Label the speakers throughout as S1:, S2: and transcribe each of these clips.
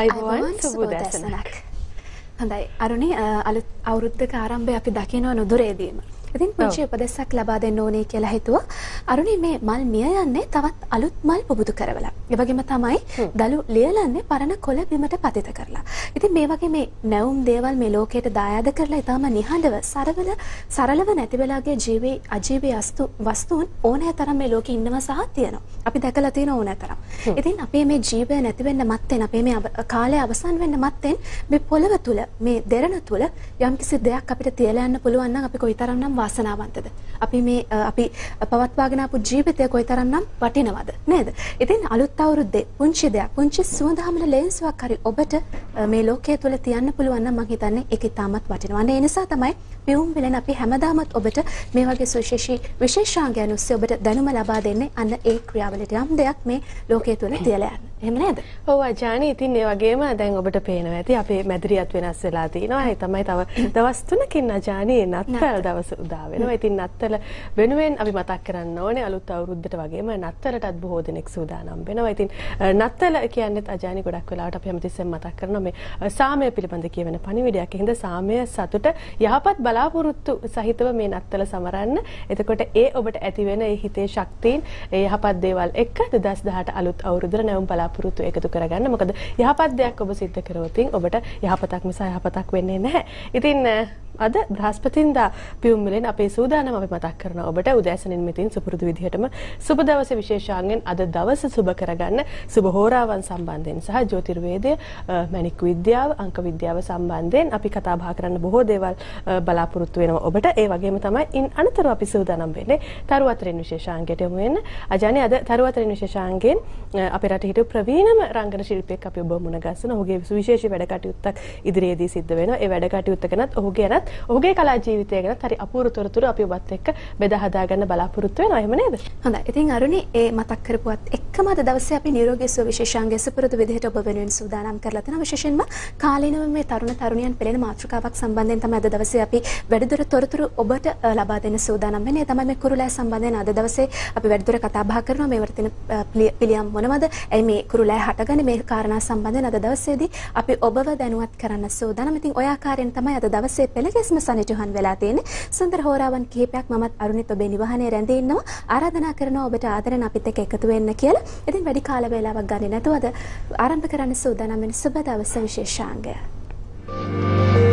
S1: අයිබෝන් සුබෝදැසනක්. හොඳයි අරුණි අලුත් අවුරුද්දක ආරම්භය අපි දකිනවා නුදුරේදීම. ඉතින් පුංචි උපදෙසක් ලබා දෙන්න ඕනේ කියලා හිතුවා. අරුණි මේ මල් මිය යන්නේ තවත් අලුත් මල් පුබුදු කරවලා. ඒ වගේම තමයි දලු ලියලන්නේ පරණ කොළ බිමට පතිත කරලා. ඉතින් මේ වගේ මේ නැවුම් දේවල් මේ ලෝකයට දායාද කරලා ඊටම නිහඬව සරවල සරලව නැති වෙලාගේ ජීවී අජීවී වස්තු වස්තුන් ඕනෑ තරම් මේ ලෝකේ ඉන්නවා සහ තියෙනවා. අපි දැකලා තියෙන ඕනෑ තරම්. ඉතින් අපේ මේ ජීවය නැති වෙන්න මත්තෙන් අපේ මේ කාලය අවසන් වෙන්න මත්තෙන් මේ පොළව තුල මේ දෙරණ තුල යම්කිසි දෙයක් අපිට තියලා යන්න පුළුවන් නම් අපි කොයිතරම්නම් වාසනාවන්තද? අපි මේ අපි පවත්වාගෙන ආපු ජීවිතය කොයිතරම්නම් වටිනවද නේද? ඉතින් අලුත් අවුරුද්දේ පුංචි දෙයක්, පුංචි සුවඳහමල ලේන්සුවක් හරි ඔබට මේ ලෝකයේ තුල තියන්න පුළුවන් නම් මම හිතන්නේ ඒක ඉතාමත් වටිනවා. ඒ නිසා තමයි පියුම් විලෙන් අපි හැමදාමත් ඔබට මේ වගේ සුවිශේෂී විශේෂාංගයන් ඔස්සේ ඔබට දැනුම ලබා දෙන්නේ අන්න ඒ ක්‍රියාවලියට යම් දෙයක් මේ ලෝකයේ තුල තියලා යන්න. එහෙම නේද?
S2: ඔව් අජානි ඉතින් ඒ වගේම දැන් ඔබට පේනවා ඇති අපේ මැදිරියත් වෙනස් වෙලා තිනවා. ඒ තමයි තව දවස් තුනකින් අජානි නත්තල් දවස උදා වෙනවා. ඉතින් නත්තල වෙනුවෙන් අපි මතක් කරන්න ඕනේ අලුත් අවුරුද්දට වගේම නත්තලටත් බොහෝ දෙනෙක් සූදානම් වෙනවා. ඉතින් නත්තල කියන්නේත් අජානි ගොඩක් වෙලාවට අපි හැමතිස්සෙම මතක් කරනවා මේ සාමය පිළිබඳ කියවෙන පණිවිඩයක්. එහෙනම් සාමය සතුට යහපත් බලාපොරොත්තු සහිතව මේ නත්තල සමරන්න. එතකොට ඒ ඔබට ඇති වෙන ඒ හිතේ ශක්තියින් ඒ යහපත් දේවල් එක්ක 2018 අලුත් අවුරුද්දට නැවුම් බලාපොරොත්තු එකතු කරගන්න. මොකද යහපත් දෙයක් ඔබ සිද්ධ කරොත් ඔබට යහපතක් මිස යහපතක් වෙන්නේ නැහැ. ඉතින් අද බ්‍රහස්පතින්දා පියුම් මිලෙන් අපේ සූදානම අපි මතක් කරනවා. ඔබට උදෑසනින් මෙතින් සුපුරුදු විදිහටම සුබ දවසේ විශේෂාංගෙන් අද දවස සුබ කරගන්න සුබ හෝරාවන් සම්බන්ධයෙන් සහ ජ්‍යොතිර්වේදය මැණික් විද්‍යාව අංක විද්‍යාව සම්බන්ධයෙන් අපි කතා බහ කරන්න බොහෝ දේවල් බලාපොරොත්තු වෙනවා. ඔබට ඒ වගේම තමයි ඉන් අනතුරු අපි සූදානම් වෙන්නේ. තරුවතරින් විශේෂාංගයට යමු වෙන අජානේ අද තරුවතරින් විශේෂාංගෙන් අපේ රටේ හිටපු ප්‍රවීණම රංගන ශිල්පියෙක් අපි ඔබ මුණ ගැස්සන ඔහුගේ සුවිශේෂී වැඩ කටයුත්තක් ඉදිරියේදී සිද්ධ වෙනවා. ඒ වැඩ කටයුත්ත ගැනත් ඔහුගේ අරත් ඔහුගේ කලා ජීවිතය ගැනත් හරි අපූර්ව තොරතුරු අපි ඔබත් එක්ක බෙදා හදා ගන්න බලාපොරොත්තු වෙනවා එහෙම නේද?
S1: හොඳයි. ඉතින් අරුණි ඒ මතක් කරපුවත් එක්කම අද දවසේ අපි නිරෝගී සුව විශේෂාංගය සුපුරුදු විදිහට ඔබ වෙනුවෙන් සූදානම් කරලා තියෙනවා. විශේෂයෙන්ම කාලීනව මේ තරුණ තරුණියන් පෙළෙන මාතෘකාවක් සම්බන්ධයෙන් තමයි අද දවසේ අපි වැඩිදුර තොරතුරු ඔබට ලබා දෙන්න සූදානම් වෙන්නේ. තමයි මේ කුරුලෑ සම්බන්ධයෙන් අද දවසේ අපි වැඩිදුර කතා බහ කරනවා. මේවට තියෙන පිළියම් මොනවද? ඇයි මේ කුරුලෑ හටගන්නේ මේ කාරණා සම්බන්ධයෙන් අද දවසේදී අපි ඔබව දැනුවත් කරන්න සූදානම්. ඉතින් ඔය ආකාරයෙන් තමයි අද දවසේ පෙළගැස්ම සනිටුහන් වෙලා තියෙන්නේ. සුන්දර හෝරාවන් කිහිපයක් මමත් අරුණිත් ඔබේ නිවහනේ රැඳී ඉන්නවා. ආරාධනා කරනවා ඔබට ආදරෙන් අපිත් එක්ක එකතු වෙන්න කියලා. ඉතින් වැඩි කාල වේලාවක් ගන්නේ නැතුව අද ආරම්භ කරන්න සූදානම් වෙන සුබ දවස විශේෂාංගය. Thank you.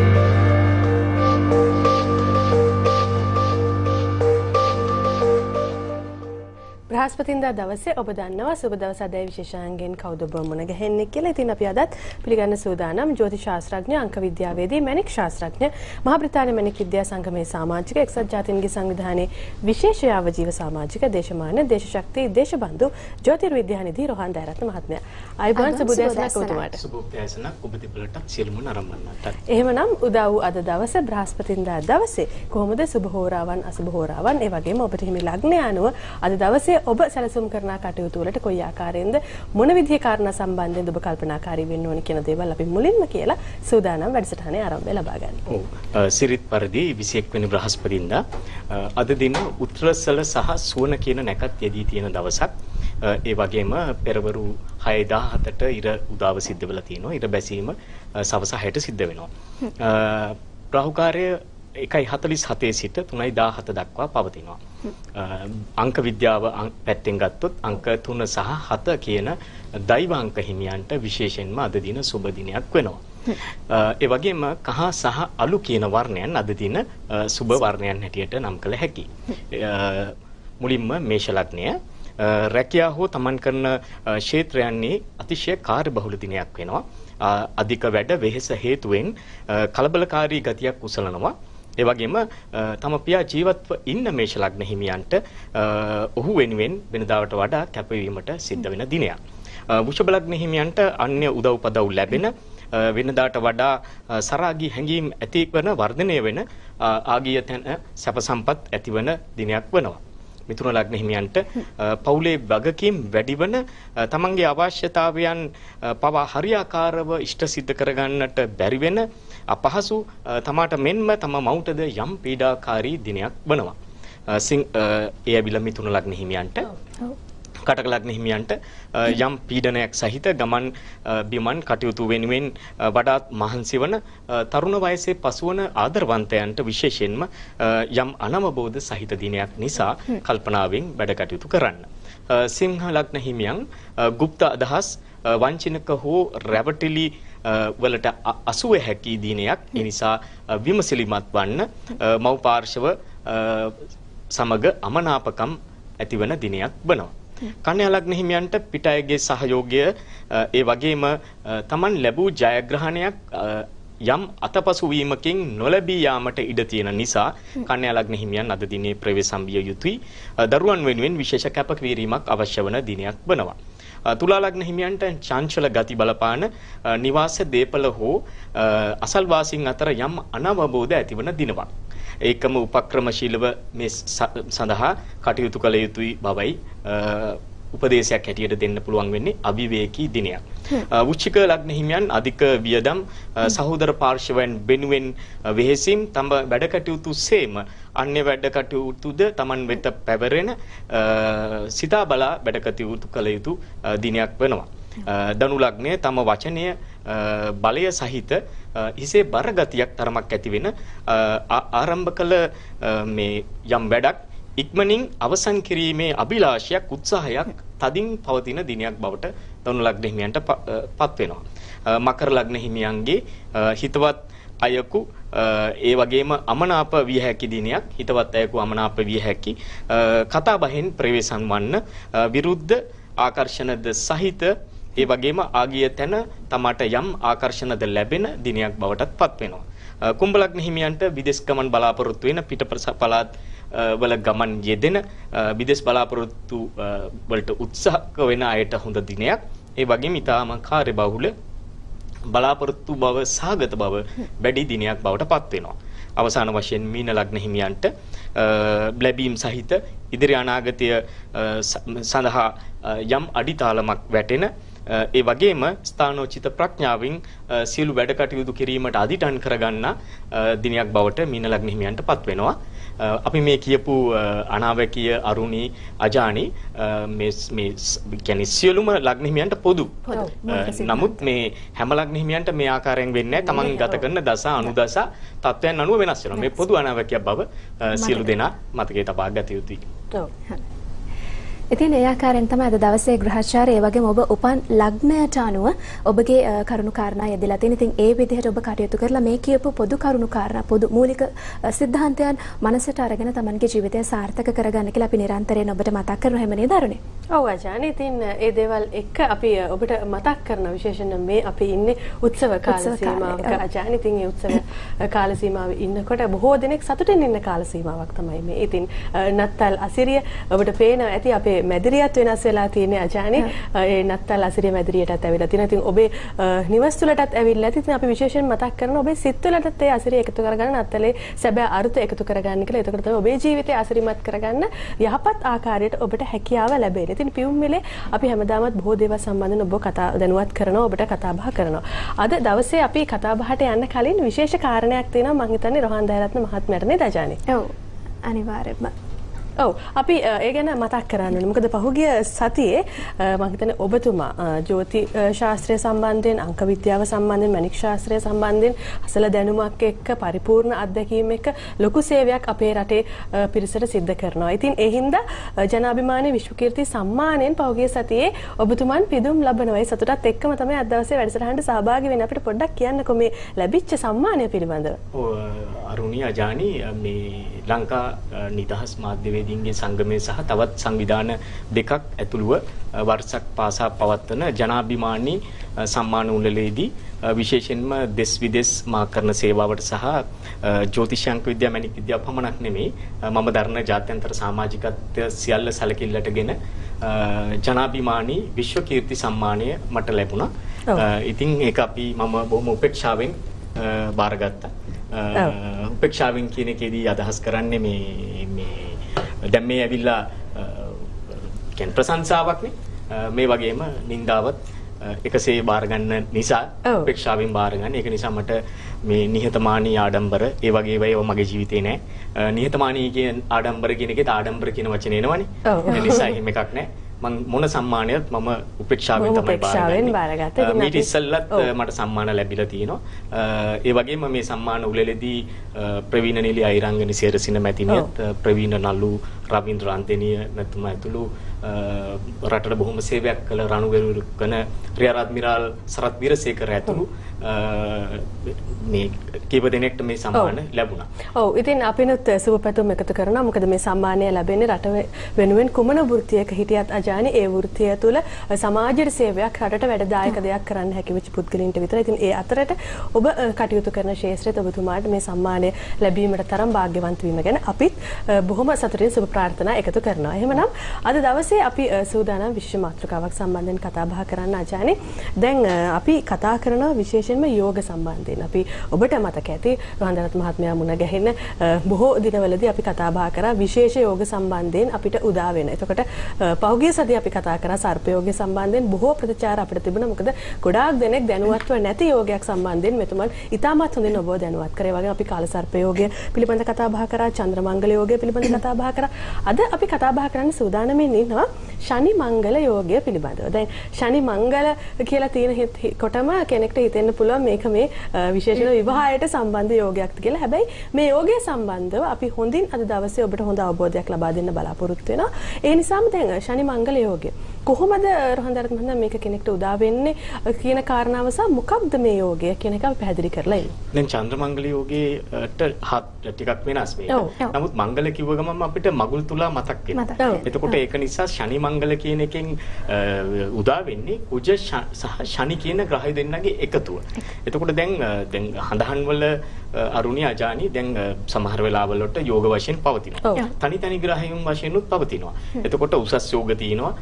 S2: බ්‍රහස්පතින්දා දවසේ ඔබ දන්නවා සුබ දවස් අධ්‍යය විශේෂාංගෙන් කවුද ඔබ මුණ ගැහෙන්නේ කියලා. ඉතින් අපි අදත් පිළිගන්න සූදානම් ජ්‍යොතිෂ ශාස්ත්‍රඥ අංක විද්‍යාවේදී මැණික් ශාස්ත්‍රඥ මහා බ්‍රිතාන්‍ය මැණික් විද්‍යා සංගමේ සමාජික එක්සත් ජාතීන්ගේ සංවිධානයේ විශේෂ යාව ජීව සමාජික දේශමාන දේශශක්ති දේශබන්දු ජ්‍යොතිර්විද්‍යානිධි රොහන් දයරත්න මහත්මයා. අයිබෝන් සුබ උදෑසනක් ඔබතුමාට.
S3: සුබ උදෑසනක් ඔබ තිබලට සියලුම නරඹන්නට.
S2: එහෙමනම් උදා වූ අද දවස බ්‍රහස්පතින්දා දවසේ කොහොමද සුබ හෝරාවන් අසුබ හෝරාවන් ඒ වගේම ඔබට හිමි ලග්නය අනුව අද දවසේ ඔබ සැලසුම් කරන කටයුතු වලට කොයි ආකාරයෙන්ද මොන විදිහේ කාරණා සම්බන්ධයෙන්ද ඔබ කල්පනාකාරී වෙන්න ඕනි කියන දේවල් අපි මුලින්ම කියලා සූදානම් වැඩසටහනේ ආරම්භය ලබා ගන්න.
S3: ඔව්. සිරිත් පරිදි 21 වෙනි බ්‍රහස්පතින්දා අද දින උත්‍රසල සහ සුවන කියන නැකත් යෙදී තියෙන දවසක්. ඒ වගේම පෙරවරු 6:17ට ඉර උදාව සිද්ධ වෙලා තියෙනවා. ඉර බැසීම සවස 6ට සිද්ධ වෙනවා. රාහුකාර්ය 1:47 සිට 3:17 දක්වා පවතිනවා. අංක විද්‍යාව පැත්තෙන් ගත්තොත් අංක 3 සහ 7 කියන දෛව අංක හිමියන්ට විශේෂයෙන්ම අද දින සුබ දිනයක් වෙනවා. ඒ වගේම කහ සහ අලු කියන වර්ණයන් අද දින සුබ වර්ණයන් හැටියට නම් කළ හැකියි. මුලින්ම මේෂ ලග්නය රැකියා හෝ තමන් කරන ක්ෂේත්‍රයන්හි අතිශය කාර්යබහුල දිනයක් වෙනවා. අධික වැඩ වෙහෙස හේතුවෙන් කලබලකාරී ගතියක් උසලනවා. ඒ වගේම තම පියා ජීවත්ව ඉන්න මේෂ ලග්න හිමියන්ට ඔහු වෙනුවෙන් වෙනදාවට වඩා කැපවීමට සිද්ධ වෙන දිනයක්. වෘෂභ ලග්න හිමියන්ට අන්‍ය උදව් පදව් ලැබෙන වෙනදාට වඩා සරාගී හැඟීම් ඇතිවන වර්ධනය වෙන ආගිය තැන සැප සම්පත් ඇතිවන දිනයක් වෙනවා. මිතුන ලග්න හිමියන්ට පවුලේ වගකීම් වැඩිවන තමන්ගේ අවශ්‍යතාවයන් පවා හරියාකාරව ඉෂ්ට සිද්ධ කරගන්නට බැරි වෙන අපහසු තමාට මෙන්ම තම මවුටද යම් පීඩාකාරී දිනයක් වනවා. සිං ඒ ඇවිල්ලා මිතුන ලග්න හිමියන්ට. කටක ලග්න හිමියන්ට යම් පීඩනයක් සහිත ගමන් බිමන් කටයුතු වෙනුවෙන් වඩාත් මහන්සි වන තරුණ වයසේ පසුවන ආදරවන්තයන්ට විශේෂයෙන්ම යම් අනවබෝධ සහිත දිනයක් නිසා කල්පනාවෙන් වැඩ කටයුතු කරන්න. සිංහ ලග්න හිමියන් গুপ্ত අදහස් වංචනික හෝ රැවටිලි වලට අසුව හැකි දිනයක්. ඒ නිසා විමසිලිමත් වන්න මව් පාර්ශව සමග අමනාපකම් ඇතිවන දිනයක් බනවා. කන්‍යා ලග්න හිමියන්ට පිටයගේ සහයෝගය ඒ වගේම Taman ලැබූ ජයග්‍රහණයක් යම් අතපසු වීමකින් නොලැබී යාමට ඉඩ තියෙන නිසා කන්‍යා ලග්න හිමියන් අද දිනේ ප්‍රවේශම්බිය යුතුයි. දරුවන් වෙනුවෙන් විශේෂ කැපකිරීමක් අවශ්‍ය වන දිනයක් වෙනවා. තුලා ලග්න හිමියන්ට චංචල ගති බලපාන නිවාස දීපල හෝ අසල්වාසීන් අතර යම් අනවබෝධ ඇතිවන දිනවක්. ඒකම උපක්‍රමශීලව මේ සඳහා කටයුතු කළ යුතුයි බවයි උපදේශයක් හැටියට දෙන්න පුළුවන් වෙන්නේ අවිවේකී දිනයක්. වෘශ්චික ලග්න හිමියන් අධික වියදම් සහෝදර පාර්ශවයන් වෙනුවෙන් වෙහෙසින් තම වැඩ කටයුතු සේම අන්‍ය වැඩ කටයුතුද Taman වෙත පැවරෙන සිතා බලා වැඩ කටයුතු කළ යුතු දිනයක් වෙනවා. ධනු ලග්නය තම වචනය බලය සහිත හිසේ බර ගතියක් තරමක් ඇති වෙන ආරම්භ කළ මේ යම් වැඩක් ඉක්මනින් අවසන් කිරීමේ අභිලාෂයක් උත්සාහයක් තදින් පවතින දිනයක් බවට ධනු ලග්න හිමියන්ට පත් වෙනවා. මකර ලග්න හිමියන්ගේ හිතවත් අයකු ඒ වගේම අමනාප විය හැකි දිනයක් හිතවත් අයකු අමනාප විය හැකි කතා බහෙන් ප්‍රවේශම් වන්න විරුද්ධ ආකර්ෂණද සහිත ඒ වගේම ආගිය තැන තමට යම් ආකර්ෂණද ලැබෙන දිනයක් බවටත් පත් වෙනවා. කුම්භ ලග්න හිමියන්ට විදේශ ගමන් බලාපොරොත්තු වෙන පිට පළාත් වල ගමන් යෙදෙන විදේශ බලාපොරොත්තු වලට උත්සාහක වෙන අයට හොඳ දිනයක්. ඒ වගේම ඊටාම කාර්යබහුල බලාපොරොත්තු බව සාගත බව වැඩි දිනයක් බවට පත් වෙනවා. අවසාන වශයෙන් මීන ලග්න හිමියන්ට බ්ලැබීම් සහිත ඉදිරි අනාගතය සඳහා යම් අඩිතාලමක් වැටෙන ඒ වගේම ස්ථානෝචිත ප්‍රඥාවෙන් සියලු වැඩ කටයුතු කිරීමට අදිටන් කරගන්නා දිනයක් බවට මීන ලග්න හිමියන්ට පත් වෙනවා. අපි මේ කියපු අනාවැකිය අරුණි අජානි මේ මේ කියන්නේ සියලුම ලග්න හිමියන්ට පොදු. නමුත් මේ හැම ලග්න හිමියන්ට මේ ආකාරයෙන් වෙන්නේ නැහැ. තමන් ගත කරන දස අනුදස තත්වයන් අනුව වෙනස් වෙනවා. මේ පොදු අනාවැකියක් බව සියලු දෙනා මතකයේ තබා ගත යුතුයි. ඔව්.
S1: ඉතින් ඒ ආකාරයෙන් තමයි අද දවසේ ග්‍රහචාරය ඒ වගේම ඔබ උපන් ලග්නයට අනුව ඔබගේ කරුණු කාරණා යෙදලා තියෙන. ඉතින් ඒ විදිහට ඔබ කටයුතු කරලා මේ කියපු පොදු කරුණු කාරණා පොදු මූලික સિદ્ધාන්තයන් මනසට අරගෙන Tamanගේ ජීවිතය සාර්ථක කරගන්න කියලා අපි නිරන්තරයෙන් ඔබට මතක් කරනවා හැම නේද අරුණේ?
S2: ඔව් ආචාර්ය. ඉතින් ඒ දේවල් එක්ක අපි ඔබට මතක් කරන විශේෂයෙන් මේ අපි ඉන්නේ උත්සව කාල සීමාවක ආචාර්ය. ඉතින් මේ උත්සව කාල සීමාවේ ඉන්නකොට බොහෝ දෙනෙක් සතුටින් ඉන්න කාල සීමාවක් තමයි මේ. ඉතින් නත්තල් අසිරිය ඔබට පේනවා ඇති අපේ මැදිරියත් වෙනස් වෙලා තියෙන්නේ අජානි. ඒ නත්තල් අසිරිය මැදිරියටත් ඇවිල්ලා තියෙනවා. ඉතින් ඔබේ නිවස් තුලටත් ඇවිල්ලා ඉතින් අපි විශේෂයෙන් මතක් කරනවා ඔබේ සිත් තුළටත් ඒ අසිරිය එකතු කරගන්න නත්තලේ සැබෑ අර්ථ එකතු කරගන්න කියලා. එතකොට තමයි ඔබේ ජීවිතය අසිරිමත් කරගන්න යහපත් ආකාරයට ඔබට හැකියාව ලැබෙන්නේ. ඉතින් පියුම් මිලේ අපි හැමදාමත් බොහෝ දේවල් සම්බන්ධව ඔබ කතා දැනුවත් කරනවා ඔබට කතා බහ කරනවා. අද දවසේ අපි කතා බහට යන්න කලින් විශේෂ කාරණයක් තියෙනවා මම හිතන්නේ රොහන් දයරත්න මහත්මයාට නේද අජානි?
S1: ඔව් අනිවාර්යයෙන්ම.
S2: ඔව් අපි ඒ ගැන මතක් කරන්න ඕනේ. මොකද පහුගිය සතියේ මම හිතන්නේ ඔබතුමා ජ්‍යොති ශාස්ත්‍රය සම්බන්ධයෙන් අංක විද්‍යාව සම්බන්ධයෙන් මැණික් ශාස්ත්‍රය සම්බන්ධයෙන් අසල දැනුමක් එක්ක පරිපූර්ණ අත්දැකීම් එක්ක ලොකු සේවයක් අපේ රටේ පිරිසට සිද්ධ කරනවා. ඉතින් ඒ හින්දා ජනාභිමානී විශ්වකීර්ති සම්මානයෙන් පහුගිය සතියේ ඔබතුමන් පිදුම් ලබනවා. ඒ සතුටත් එක්කම තමයි අද දවසේ වැඩසටහනට සහභාගී වෙන්න අපිට පොඩ්ඩක් කියන්නකෝ මේ ලැබිච්ච සම්මානය පිළිබඳව.
S3: ඔව් අරුණි අජානි මේ ලංකා නිදහස් මාධ්‍යවේදී වාදීන්ගේ සංගමය සහ තවත් සංවිධාන දෙකක් ඇතුළුව වර්ෂක් පාසා පවත්වන ජනාභිමානී සම්මාන උළෙලේදී විශේෂයෙන්ම දෙස් විදෙස් මා කරන සේවාවට සහ ජ්‍යොතිෂාංක විද්‍යාව මැණික් විද්‍යාව පමණක් නෙමෙයි මම දරන ජාත්‍යන්තර සමාජිකත්වය සියල්ල සැලකිල්ලටගෙන ජනාභිමානී විශ්ව කීර්ති සම්මානය මට ලැබුණා. ඉතින් ඒක අපි මම බොහොම උපේක්ෂාවෙන් බාරගත්තා. උපේක්ෂාවෙන් කියන එකේදී අදහස් කරන්නේ මේ මේ දැන් මේ ඇවිල්ලා කියන්නේ ප්‍රශංසාවක්නේ මේ වගේම නින්දාවත් එකසේ බාර ගන්න නිසා උපේක්ෂාවෙන් බාර ගන්න. ඒක නිසා මට මේ නිහතමානී ආඩම්බර ඒ වගේ ඒවා මගේ ජීවිතේ නෑ. නිහතමානී කියන ආඩම්බර කියන එකේ ආඩම්බර කියන වචනේ එනවනේ. ඒ නිසා එහෙම එකක් නෑ. මං මොන සම්මානයත් මම උපේක්ෂාවෙන් තමයි.
S2: ඉතින්
S3: මීට ඉස්සෙල්ලත්. මට සම්මාන ලැබිලා තියෙනවා. ඒ වගේම මේ සම්මාන උළෙලෙදී ප්‍රවීණ නිලි අයිරංගනි සේරසින මැතිණියත් ප්‍රවීණ නලු රවීන්ද්‍ර අන්තනීය මැතිතුමා ඇතුළු රටට බොහොම සේවයක් කළ රණුවෙරු කන රියර් අද්මිරාල් සරත් වීරසේකර ඇතුළු මේ කීප දෙනෙක්ට මේ සම්මාන ලැබුණා.
S2: ඔව් ඉතින් අපිනුත් සුබ පැතුම් එකතු කරනවා මොකද මේ සම්මානය ලැබෙන්නේ රට වෙනුවෙන් කුමන වෘත්තියක හිටියත් අජානි ඒ වෘත්තිය තුළ සමාජයට සේවයක් රටට වැඩදායක දෙයක් කරන්න හැකි වෙච්ච පුද්ගලයින්ට විතර. ඉතින් ඒ අතරට ඔබ කටයුතු කරන ශේෂ්ත්‍රයට ඔබතුමාට මේ සම්මානය ලැබීමට තරම් වාග්යවන්ත වීම ගැන අපිත් බොහොම සතුටින් සුබ ප්‍රාර්ථනා එකතු කරනවා. එහෙමනම් අද දවසේ අපි අ, සූදානම් විශ්ව මාතෘකාවක් සම්බන්ධයෙන් කතා බහ කරන්න අජානි. දැන් අ, අපි කතා කරනවා විශේෂයෙන්ම යෝග සම්බන්ධයෙන්. අපි ඔබට මතක ඇති රොහන්දරත් මහත්මයා මුණ ගැහෙන අ, බොහෝ දිනවලදී අපි කතා බහ කරා විශේෂ යෝග සම්බන්ධයෙන් අපිට උදා වෙන. එතකොට අ, පහුගිය සතියේ අපි කතා කරා සර්ප යෝගය සම්බන්ධයෙන් බොහෝ ප්‍රතිචාර අපිට තිබුණා. මොකද ගොඩාක් දෙනෙක් දැනුවත්ව නැති යෝගයක් සම්බන්ධයෙන් මෙතුමන් ඉතාමත් හොඳින් ඔබව දැනුවත් කරේ. වගේ අපි කාල සර්ප යෝගය පිළිබඳ කතා බහ කරා, චන්ද්‍රමංගල යෝගය පිළිබඳ කතා බහ කරා. අද අපි කතා බහ කරන්න සූදානම්ින් ඉන්නවා ශනි මංගල යෝගය පිළිබඳව. දැන් ශනි මංගල කියලා තියෙන හිත- හි- කොටම කෙනෙක්ට හිතෙන්න පුළුවන් මේක මේ අ, විශේෂණ විවාහයට සම්බන්ධ යෝගයක්ද කියලා. හැබැයි මේ යෝගය සම්බන්ධව අපි හොඳින් අද දවසේ ඔබට හොඳ අවබෝධයක් ලබා දෙන්න බලාපොරොත්තු වෙනවා. ඒ නිසාම දැන් ශනි මංගල යෝගය කොහොමද රොහන්දරත් මහත්මයා මේක කෙනෙක්ට උදා වෙන්නේ කියන කාරණාව සහ මොකක්ද මේ යෝගය කියන එක අපි පැහැදිලි කරලා ඉමු.
S3: දැන් චන්ද්‍රමංගල යෝගයේට හත් ටිකක් වෙනස් මේක. නමුත් මංගල කිව්ව ගමන් අපිට මගුල් තුලා මතක් වෙනවා. එතකොට ඒක නිසා ශනි මංගල කියන එකෙන් උදා වෙන්නේ කුජ සහ ශනි කියන ග්‍රහය දෙන්නගේ එකතුව. එතකොට දැන් දැන් හඳහන් වල අරුණි අජානි දැන් සමහර වෙලාවල වලට යෝග වශයෙන් පවතිනවා. තනි තනි ග්‍රහයන් වශයෙන් උත් පවතිනවා. එතකොට උසස් යෝග තියෙනවා,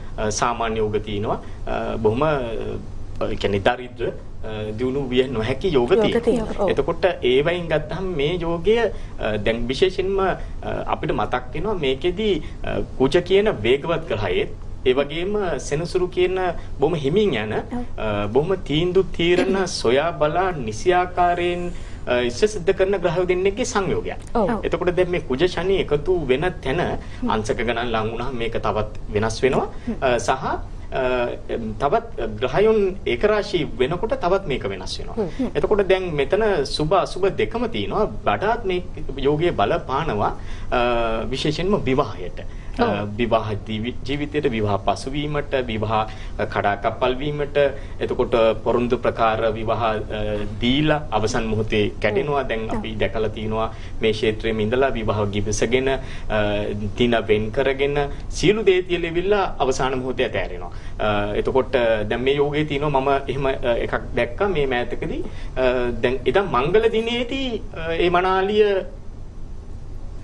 S3: සාමාන්‍ය යෝග තියෙනවා. බොහොම ඒ කියන්නේ දරිද්‍ර දියුණු විය නොහැකි යෝග තියෙනවා. එතකොට ඒවයින් ගත්තහම මේ යෝගය දැන් විශේෂයෙන්ම අපිට මතක් වෙනවා මේකෙදි කුජ කියන වේගවත් ග්‍රහයෙත් ඒ වගේම සෙනසුරු කියන බොහොම හිමින් යන බොහොම තීන්දු තීරණ සොයා බලා නිසියාකාරයෙන් ඉස්ස සිද්ධ කරන ග්‍රහ දෙන්නෙක්ගේ සංයෝගයක්.
S2: ඔව්.
S3: එතකොට දැන් මේ කුජ ශනි එකතු වෙන තැන අංශක ගණන් ලං වුණාම මේක තවත් වෙනස් වෙනවා සහ තවත් ග්‍රහයන් ඒකරාශී වෙනකොට තවත් මේක වෙනස් වෙනවා. එතකොට දැන් මෙතන සුභ අසුභ දෙකම තියෙනවා. වඩාත් මේ යෝගයේ බලපානවා අ, විශේෂයෙන්ම විවාහයට. විවාහ ජීවි- ජීවිතයට විවාහ පසුවීමට විවාහ කඩාකප්පල් වීමට එතකොට පොරොන්දු ප්‍රකාර විවාහ දීලා අවසන් මොහොතේ කැඩෙනවා. දැන් අපි දැකලා තියෙනවා මේ ක්ෂේත්‍රයේ ඉඳලා විවාහ ගිවිසගෙන දින වෙන් කරගෙන සියලු දේ තියලෙවිලා අවසාන මොහොතේ ඇතෑරෙනවා එතකොට දැන් මේ යෝගයේ තියෙනවා මම එහෙම එකක් දැක්කා මේ මෑතකදී. දැන් එදා මංගල දිනේදී ඒ මනාලිය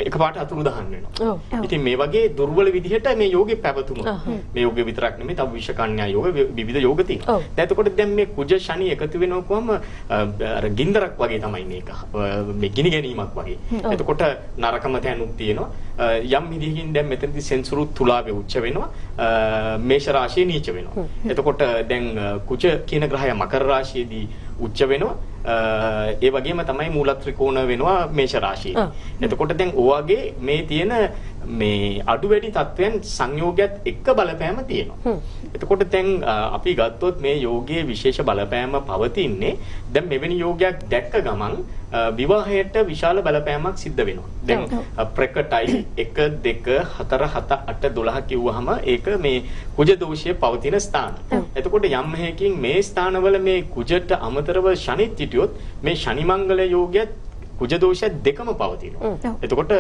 S3: එකපාරට අතුරු දහන් වෙනවා.
S2: ඔව්.
S3: ඉතින් මේ වගේ දුර්වල විදිහට මේ යෝගේ පැවතුණා. මේ යෝගේ විතරක් නෙමෙයි තව විශ්වකන්‍යා යෝග විවිධ යෝග තියෙනවා. දැන් එතකොට දැන් මේ කුජ ශනි එකතු වෙනකොම අර ගින්දරක් වගේ තමයි මේක. මේ ගිනි ගැනීමක් වගේ. එතකොට නරකම තැනුත් තියෙනවා. යම් විදිහකින් දැන් මෙතනදී සෙන්සුරු තුලාවේ උච්ච වෙනවා. මේෂ රාශිය නීච වෙනවා. එතකොට දැන් කුජ කියන ග්‍රහය මකර රාශියේදී උච්ච වෙනවා. ඒ වගේම තමයි මූල ත්‍රිකෝණ වෙනවා මේෂ රාශියේ. එතකොට දැන් ඔයගේ මේ තියෙන මේ අඩු වැඩි තත්වයන් සංයෝගයත් එක්ක බලපෑම තියෙනවා. එතකොට දැන් අපි ගත්තොත් මේ යෝගයේ විශේෂ බලපෑම පවතින්නේ දැන් මෙවැනි යෝගයක් දැක්ක ගමන් විවාහයට විශාල බලපෑමක් සිද්ධ වෙනවා. දැන් ප්‍රකටයි 1 2 4 7 8 12 කිව්වහම ඒක මේ කුජ දෝෂයේ පවතින ස්ථාන. එතකොට යම් හේකින් මේ ස්ථානවල මේ කුජට අමතරව ශනිත් හිටියොත් මේ ශනි මංගල යෝගයත් කුජ දෝෂ දෙකම පවතිනවා. එතකොට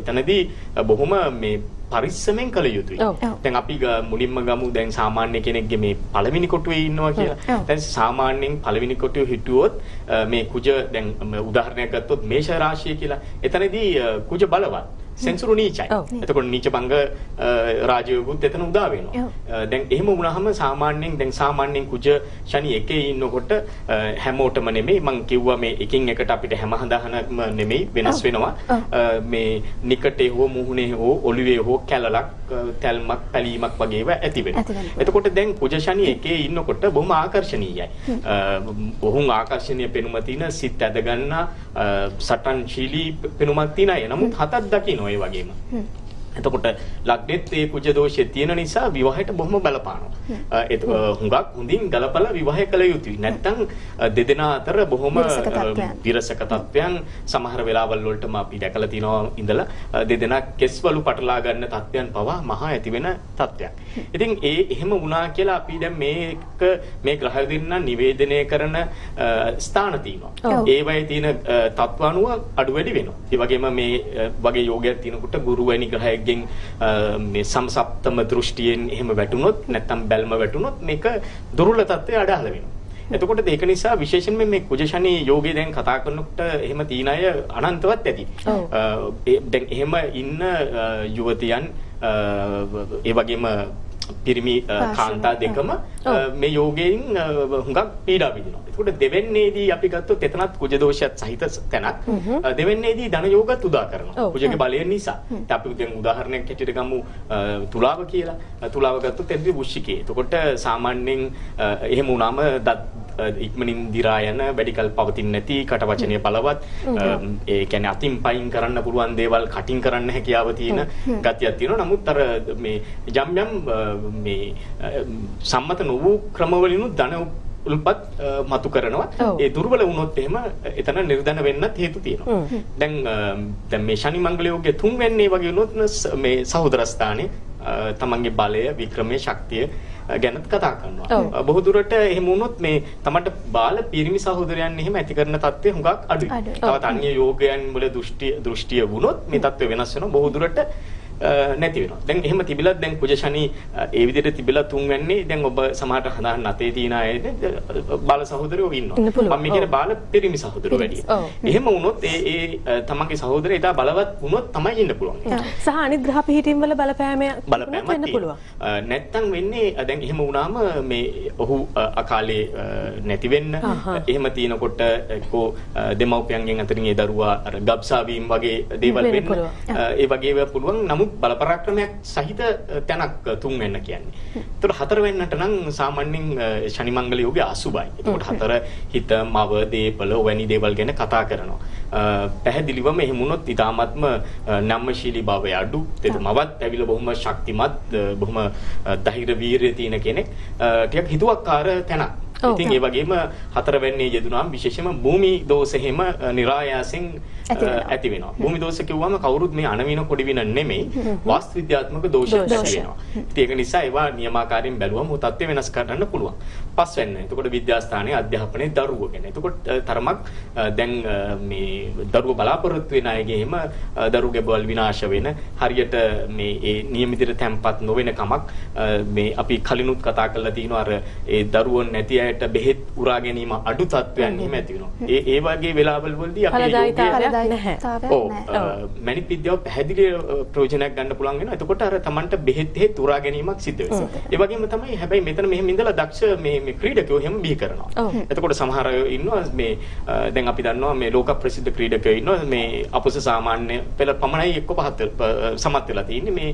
S3: එතනදී බොහොම මේ පරිස්සමෙන් කළ යුතුයි. දැන් අපි මුලින්ම ගමු දැන් සාමාන්‍ය කෙනෙක්ගේ මේ පළවෙනි කොටුවේ ඉන්නවා කියලා. දැන් සාමාන්‍යයෙන් පළවෙනි කොටුවේ හිටුවොත් මේ කුජ දැන් උදාහරණයක් ගත්තොත් මේෂ රාශිය කියලා. එතනදී කුජ බලවත්. සෙන්සුරු නීචයි. එතකොට නීච අ, රාජයෝගුත් එතන උදා වෙනවා. දැන් එහෙම වුණාම සාමාන්‍යයෙන් දැන් සාමාන්‍යයෙන් කුජ ශනි එකේ ඉන්නකොට හැමෝටම නෙමෙයි මං කිව්වා මේ එකින් එකට අපිට හැම හදාහනක්ම නෙමෙයි වෙනස්. වෙනවා. මේ නිකටේ හෝ මුහුණේ හෝ ඔළුවේ හෝ කැලලක් තැල්මක් පැලීමක් වගේ ඒවා ඇති වෙනවා. එතකොට දැන් කුජ ශනි එකේ ඉන්නකොට බොහොම ආකර්ශනීයයි. බොහොම ආකර්ශනීය පෙනුම තියෙන සිත් ඇද ගන්න සටන් ශීලී පෙනුමක් තියෙන අය. නමුත් හතක් දකින්න ඒ වගේම. එතකොට ලග්නෙත් ඒ කුජ දෝෂය තියෙන නිසා විවාහයට බොහොම බලපානවා. ඒක හුඟක් හොඳින් ගලපලා විවාහය කළ යුතුයි. නැත්තම් දෙදෙනා අතර බොහොම විරසක තත්ත්වයන් සමහර වෙලාවල් වලටම අපි දැකලා තිනවා ඉඳලා දෙදෙනා කෙස්වලු පටලා ගන්න තත්ත්වයන් පවා මහා ඇති වෙන තත්ත්වයක්. ඉතින් ඒ එහෙම වුණා කියලා අපි දැන් මේක මේ ග්‍රහ දින්න නිවේදනය කරන ස්ථාන තියෙනවා. ඒවයේ තියෙන තත්ත්ව අනුව අඩු වැඩි වෙනවා. ඒ වගේම මේ වගේ යෝගයක් තියෙනකොට ගුරු වැනි ග්‍රහයෙක්ගෙන් මේ සම්සප්තම දෘෂ්ටියෙන් එහෙම වැටුනොත් නැත්තම් බැල්ම වැටුනොත් මේක දුර්වල තත්ත්වයට අඩහල වෙනවා. එතකොට ඒක නිසා විශේෂයෙන්ම මේ කුජ ශනි යෝගේ දැන් කතා කරනකොට එහෙම තීන අය අනන්තවත් ඇති. දැන් එහෙම ඉන්න යුවතියන් ඒ වගේම පිරිමි කාන්තා දෙකම මේ යෝගයෙන් හුඟක් පීඩා විඳිනවා. ඒකට දෙවෙන්නේදී අපි ගත්තොත් එතනත් කුජ දෝෂයත් සහිත තැනක්. දෙවෙන්නේදී ධන යෝගත් උදා කරනවා. කුජගේ බලය නිසා. අපි දැන් උදාහරණයක් හැටියට ගමු තුලාව කියලා. තුලාව ගත්තොත් එතනදී වෘශ්චිකේ. එතකොට සාමාන්‍යයෙන් එහෙම වුණාම ඉක්මනින් දිරා යන වැඩිකල් පවතින්නේ නැති කට වචනය බලවත් ඒ කියන්නේ අතින් පයින් කරන්න පුළුවන් දේවල් කටින් කරන්න හැකියාව තියෙන ගතියක් තියෙනවා. නමුත් අර මේ යම් යම් මේ සම්මත නොවූ ක්‍රමවලිනුත් ධන උල්පත් මතු කරනවා. ඒ දුර්වල වුණොත් එහෙම එතන නිර්ධන වෙන්නත් හේතු තියෙනවා. දැන් දැන් මේ ශනි මංගල යෝගයේ තුන් වෙන්නේ වගේ වුණොත් මේ සහෝදර ස්ථානේ තමන්ගේ බලය වික්‍රමයේ ශක්තිය ගැනත් කතා කරනවා. බොහෝ දුරට එහෙම වුණොත් මේ තමන්ට බාල පිරිමි සහෝදරයන් එහෙම ඇති කරන තත්ත්වය හුඟක් අඩුයි. තවත් අන්‍ය යෝගයන් වල දෘෂ්ටි දෘෂ්ටිය වුණොත් මේ තත්ත්වය වෙනස් වෙනවා. බොහෝ දුරට නැති වෙනවා. දැන් එහෙම තිබිලත් දැන් කුජ ශනි ඒ විදිහට තිබිලා තුන් වෙන්නේ දැන් ඔබ සමහරට හදාන්න අතේ තියෙන අය බාල සහෝදරයෝ ඉන්නවා. මම මේ කියන්නේ බාල පිරිමි සහෝදරයෝ වැඩි. එහෙම වුණොත් ඒ ඒ තමන්ගේ සහෝදරය ඉතා බලවත් වුණොත් තමයි ඉන්න පුළුවන්.
S2: සහ අනිත් ග්‍රහ පිහිටීම් වල බලපෑමක්
S3: වෙන්න පුළුවන්. නැත්තම් වෙන්නේ දැන් එහෙම වුණාම මේ ඔහු අකාලේ නැති වෙන්න එහෙම තියෙනකොට එක්කෝ දෙමව්පියන්ගෙන් අතරින් ඒ දරුවා අර ගබ්සා වීම වගේ දේවල් වෙන්න ඒ වගේ ඒවා පුළුවන්. නමුත් බලපරාක්‍රමයක් සහිත තැනක් තුන් වෙන්න කියන්නේ. ඒතකොට හතර වෙන්නට නම් සාමාන්‍යයෙන් ශනි මංගල යෝගයේ අසුබයි. ඒතකොට හතර හිත මව දීපල වැනි දේවල් ගැන කතා කරනවා. පැහැදිලිවම එහෙම වුණොත් ඊටාත්ම නම්මශීලී භාවය අඩු. ඒක මවත් ඇවිල්ලා බොහොම ශක්තිමත් බොහොම ධෛර්ය වීරිය තියෙන කෙනෙක්. ටිකක් හිතුවක්කාර තැනක්. ඉතින් ඒ වගේම හතරවැන්නේ යෙදුනාම විශේෂයෙන්ම භූමි දෝෂ හැම નિરાයාසෙන් ඇති වෙනවා. භූමි දෝෂ කිව්වම කවුරුත් මේ අණවින කොඩිවින නෙමෙයි වාස්තු විද්‍යාත්මක දෝෂ ඇති වෙනවා. ඉතින් ඒක නිසා ඒවා නියමාකාරයෙන් බැලුවම උ තත්ත්වය වෙනස් කරන්න පුළුවන්. පස්වෙන්න. එතකොට විද්‍යාස්ථානයේ අධ්‍යාපනයේ දරුවෝ ගැන. එතකොට තරමක් දැන් මේ දරුවෝ බලාපොරොත්තු වෙන අයගේ එහෙම දරුවගේ බවල් විනාශ වෙන හරියට මේ ඒ නියමිතව තැම්පත් නොවන කමක් මේ අපි කලිනුත් කතා කරලා තිනවා අර ඒ දරුවෝ නැති අයට බෙහෙත් උරා ගැනීම අඩු තත්ත්වයන් එහෙම ඇති වෙනවා. ඒ ඒ වගේ වෙලාවල් වලදී අපි
S2: නැහැ.
S3: ඔව් මැනික් විද්‍යාව පැහැදිලි ප්‍රයෝජනයක් ගන්න පුළුවන් වෙනවා. එතකොට අර Tamanට බෙහෙත් හේත් උරා ගැනීමක් සිද්ධ වෙනවා. ඒ වගේම තමයි හැබැයි මෙතන මෙහෙම ඉඳලා දක්ෂ මේ මේ ක්‍රීඩකයෝ එහෙම බිහි කරනවා. එතකොට සමහර අය ඉන්නවා මේ දැන් අපි දන්නවා මේ ලෝක ප්‍රසිද්ධ ක්‍රීඩකයෝ ඉන්නවා මේ අපොස සාමාන්‍ය පෙළ පමණයි එක්ක පහත් සමත් වෙලා තියෙන්නේ මේ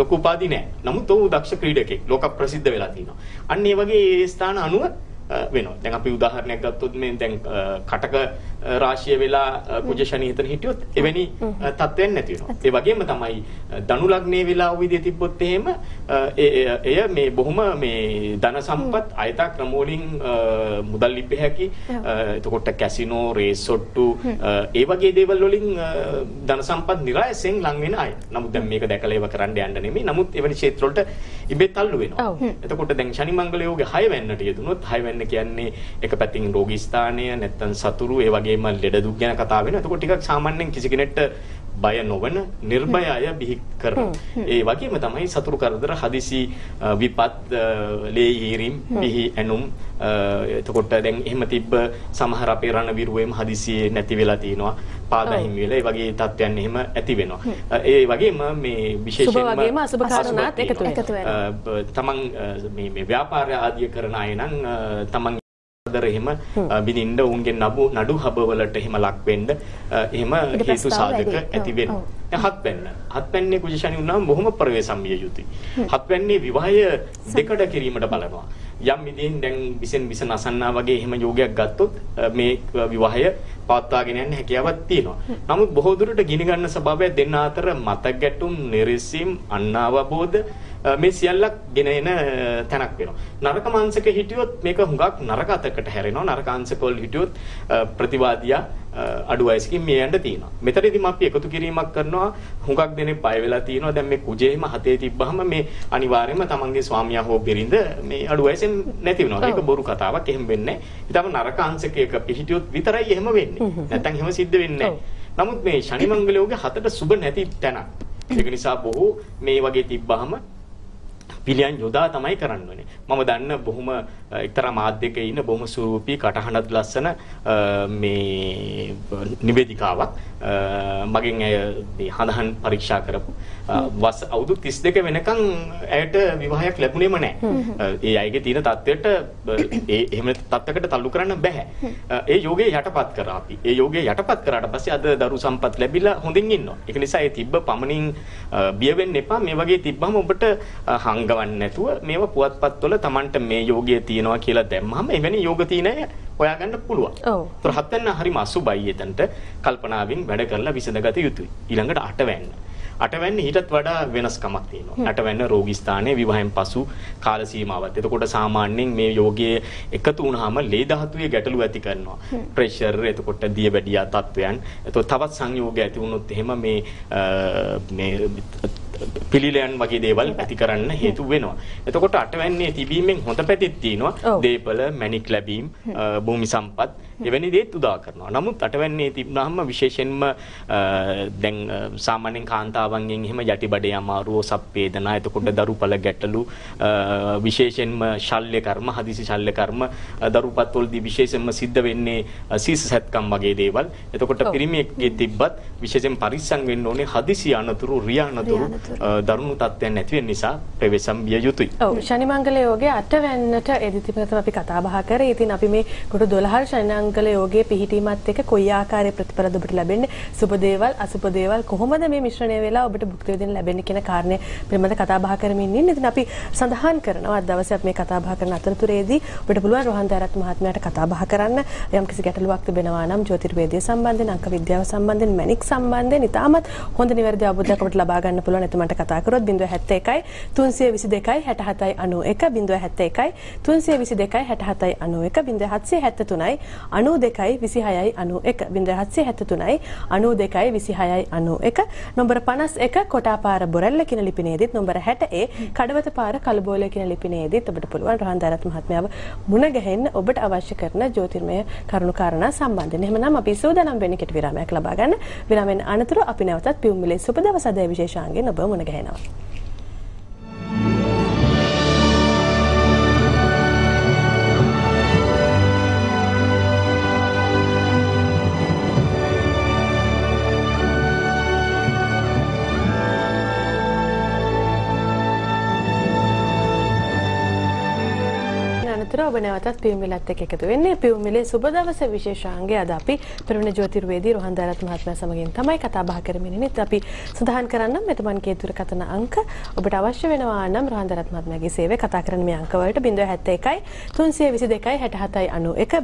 S3: ලොකු උපාධි නැහැ. නමුත් ඔහු දක්ෂ ක්‍රීඩකෙක් ලෝක ප්‍රසිද්ධ වෙලා තියෙනවා. අන්න ඒ වගේ ස්ථාන අනුව වෙනවා. දැන් අපි උදාහරණයක් ගත්තොත් මේ දැන් කටක රාශිය වෙලා කුජ ශනි හිතන හිටියොත් එවැනි තත්ත්වයන් නැති වෙනවා. ඒ වගේම තමයි ධනු ලග්නයේ වෙලා උවිදිය තිබ්බොත් එහෙම එය මේ බොහොම මේ ධන සම්පත් අයතා ක්‍රම වලින් මුදල් ලිප්ප හැකි එතකොට කැසිනෝ රේසොට්ටු ඒ වගේ දේවල් වලින් ධන සම්පත් નિરાයසෙන් ලං වෙන අය. නමුත් දැන් මේක දැකලා ඒව කරන්න යන්න නෙමෙයි. නමුත් එවැනි ක්ෂේත්‍ර වලට ඉබේ තල්ලු වෙනවා. එතකොට දැන් ශනි මංගල යෝගේ 6 වෙන්නට යෙදුනොත් 6 වෙන්න කියන්නේ එක පැතින් රෝගී ස්ථානය නැත්තම් සතුරු ඒ වගේ වගේම ලෙඩ දුක් ගැන කතා වෙනවා. එතකොට ටිකක් සාමාන්‍යයෙන් කිසි කෙනෙක්ට බය නොවන නිර්භය අය බිහි කරනවා. ඒ වගේම තමයි සතුරු කරදර හදිසි විපත් ලේ හීරීම් බිහි ඇනුම් එතකොට දැන් එහෙම තිබ්බ සමහර අපේ රණ විරුවෙම හදිසියේ නැති වෙලා තිනවා. පාදා හිමි වෙලා ඒ වගේ තත්ත්වයන් එහෙම ඇති වෙනවා. ඒ වගේම මේ විශේෂයෙන්ම
S2: සුබ වගේම අසුබ කාරණාත් එකතු
S3: වෙනවා. තමන් මේ මේ ව්‍යාපාරය ආදිය කරන අය නම් තමන් කරදර එහෙම බිනින්න උන්ගේ නඩු හබවලට එහෙම ලක් වෙන්න එහෙම හේතු සාධක ඇති වෙනවා. දැන් හත් වෙන්න. හත් වෙන්නේ කුජශනි වුණාම බොහොම ප්‍රවේශම්මිය යුතුයි. හත් වෙන්නේ විවාහය දෙකඩ කිරීමට බලනවා. යම් විදිහින් දැන් විසෙන් විස නසන්නා වගේ එහෙම යෝගයක් ගත්තොත් මේ විවාහය පවත්වාගෙන යන්න හැකියාවක් තියෙනවා. නමුත් බොහෝ දුරට ගිනි ගන්න ස්වභාවය දෙන්න අතර මතක් ගැටුම්, නිරිසීම්, අන්නාවබෝධ මේ සියල්ලක් ගෙන එන තැනක් වෙනවා. නරක මාංශක හිටියොත් මේක හුඟක් නරක අතකට හැරෙනවා. නරක අංශකවල හිටියොත් ප්‍රතිවාදියා අඩු වයසකින් මේ යන්න තියෙනවා. මෙතනදී අපි එකතු කිරීමක් කරනවා හුඟක් දෙනෙක් බය වෙලා තියෙනවා. දැන් මේ කුජේම හතේ තිබ්බහම මේ අනිවාර්යයෙන්ම තමන්ගේ ස්වාමියා හෝ බිරිඳ මේ අඩු වයසෙන් නැති වෙනවා. ඒක බොරු කතාවක්. එහෙම වෙන්නේ නැහැ. ඊටම නරක අංශකයක පිහිටියොත් විතරයි එහෙම වෙන්නේ. නැත්තම් එහෙම සිද්ධ වෙන්නේ. නමුත් මේ ශනි මංගලයෝගේ හතට සුබ නැති තැනක්. ඒක නිසා බොහෝ මේ වගේ තිබ්බහම පිළියම් යොදා තමයි කරන්න ඕනේ. මම දන්න බොහොම එක්තරා මාධ්‍යයක ඉන්න බොහොම සුරූපී කටහඬත් ලස්සන මේ නිවේදිකාවක් මගෙන් ඇය මේ හඳහන් පරීක්ෂා කරපු වස් අවුරුදු 32 වෙනකන් ඇයට විවාහයක් ලැබුණේම නැහැ. ඒ අයගේ තියෙන තත්ත්වයට ඒ එහෙම තත්ත්වයකට තල්ලු කරන්න බෑ. ඒ යෝගේ යටපත් කරා අපි. ඒ යෝගේ යටපත් කරාට පස්සේ අද දරු සම්පත් ලැබිලා හොඳින් ඉන්නවා. ඒක නිසා ඒ තිබ්බ පමණින් බිය වෙන්න එපා. මේ වගේ තිබ්බම ඔබට හංගවන්න නැතුව මේවා පුවත්පත්වල Tamanට මේ යෝගය තියෙනවා කියලා දැම්මම එවැනි යෝග තියෙන අය හොයාගන්න පුළුවන්. ඔව්. ඒතර හත්වැන්න හරිම අසුබයි එතනට කල්පනාවෙන් වැඩ කරලා විසඳගත යුතුයි. ඊළඟට අටවැන්න. අටවැන්න ඊටත් වඩා වෙනස්කමක් තියෙනවා. අටවැන්න රෝගී ස්ථානයේ විවාහයෙන් පසු කාල සීමාවත්. එතකොට සාමාන්‍යයෙන් මේ යෝගයේ එකතු වුණාම ලේ ධාතුවේ ගැටලු ඇති කරනවා. ප්‍රෙෂර් එතකොට දියවැඩියා තත්වයන්. එතකොට තවත් සංයෝග ඇති වුණොත් එහෙම මේ මේ පිළිලයන් වගේ දේවල් ඇති කරන්න හේතු වෙනවා. එතකොට අටවැන්නේ තිබීමෙන් හොඳ පැතිත් තියෙනවා. දීපල, මැණික් ලැබීම, භූමි සම්පත් එවැනි දේත් උදා කරනවා. නමුත් අටවැන්නේ තිබුණාම විශේෂයෙන්ම දැන් සාමාන්‍යයෙන් කාන්තාවන්ගෙන් එහෙම යටිබඩේ අමාරුව, සප්පේදනා, එතකොට දරුපල ගැටලු විශේෂයෙන්ම ශල්‍ය කර්ම, හදිසි ශල්‍ය කර්ම දරුපත්වලදී විශේෂයෙන්ම සිද්ධ වෙන්නේ සීස සැත්කම් වගේ දේවල්. එතකොට පිරිමියෙක්ගේ තිබ්බත් විශේෂයෙන් පරිස්සම් වෙන්න ඕනේ හදිසි අනතුරු, රිය අනතුරු දරුණු තත්ත්වයන් නැති වෙන නිසා ප්‍රවේශම් විය යුතුයි.
S2: ඔව් ශනි මංගල යෝගයේ අටවැන්නට එදිතිපතම අපි කතා බහ කරේ. ඉතින් අපි මේ කොට 12 ශනි මංගල යෝගයේ පිහිටීමත් එක්ක කොයි ආකාරයේ ප්‍රතිඵලද ඔබට ලැබෙන්නේ? සුබ දේවල්, අසුබ දේවල් කොහොමද මේ මිශ්‍රණය වෙලා ඔබට භුක්ති විඳින්න ලැබෙන්නේ කියන කාරණේ පිළිබඳ කතා බහ කරමින් ඉන්නේ. ඉතින් අපි සඳහන් කරනවා අද දවසේ අපි මේ කතා බහ කරන අතරතුරේදී ඔබට පුළුවන් රෝහන් දරත් මහත්මයාට කතා බහ කරන්න යම් කිසි ගැටලුවක් තිබෙනවා නම් ජ්‍යොතිර්වේදය සම්බන්ධයෙන්, අංක විද්‍යාව සම්බන්ධයෙන්, මැණික් සම්බන්ධයෙන් ඉතාමත් හොඳ නිවැරදි අවබෝධයක් ඔබට ලබා ගන්න පුළුවන්. එතුමන්ට කතා කරොත් 071 322 67 91 071 322 67 91 0773 92 26 91 0773 92 26 91 නොම්බර 51 කොටාපාර බොරැල්ල කියන ලිපිනයේදීත් නොම්බර 60 කඩවත පාර කලබෝල කියන ලිපිනයේදීත් ඔබට පුළුවන් රහන් දරත් මහත්මයාව මුණ ගැහෙන්න ඔබට අවශ්‍ය කරන ජ්‍යොතිර්මය කරුණු කාරණා සම්බන්ධයෙන්. එහෙමනම් අපි සූදානම් වෙන්නේ කෙටි විරාමයක් ලබා ගන්න. විරාමෙන් අනතුරු අපි නැවතත් පියුම්මිලේ සුබ දවස් අධ්‍යය විශේෂාංගයෙන් ඔබ මුණ ගැහෙනවා. ඔබ නැවතත් පියුම්මිලත් එක්ක එකතු වෙන්නේ. පියුම්මිලේ සුබ දවස විශේෂාංගය අද අපි පෙරණ ජ්‍යොතිර්වේදී රෝහන් දරත් මහත්මයා සමගින් තමයි කතා බහ කරමින් ඉන්නේ. අපි සඳහන් කරන්නම් මෙතුමන්ගේ දුරකථන අංක. ඔබට අවශ්‍ය වෙනවා නම් රෝහන් දරත් මහත්මයාගේ සේවය කතා කරන්න මේ අංක වලට 071 322 67 91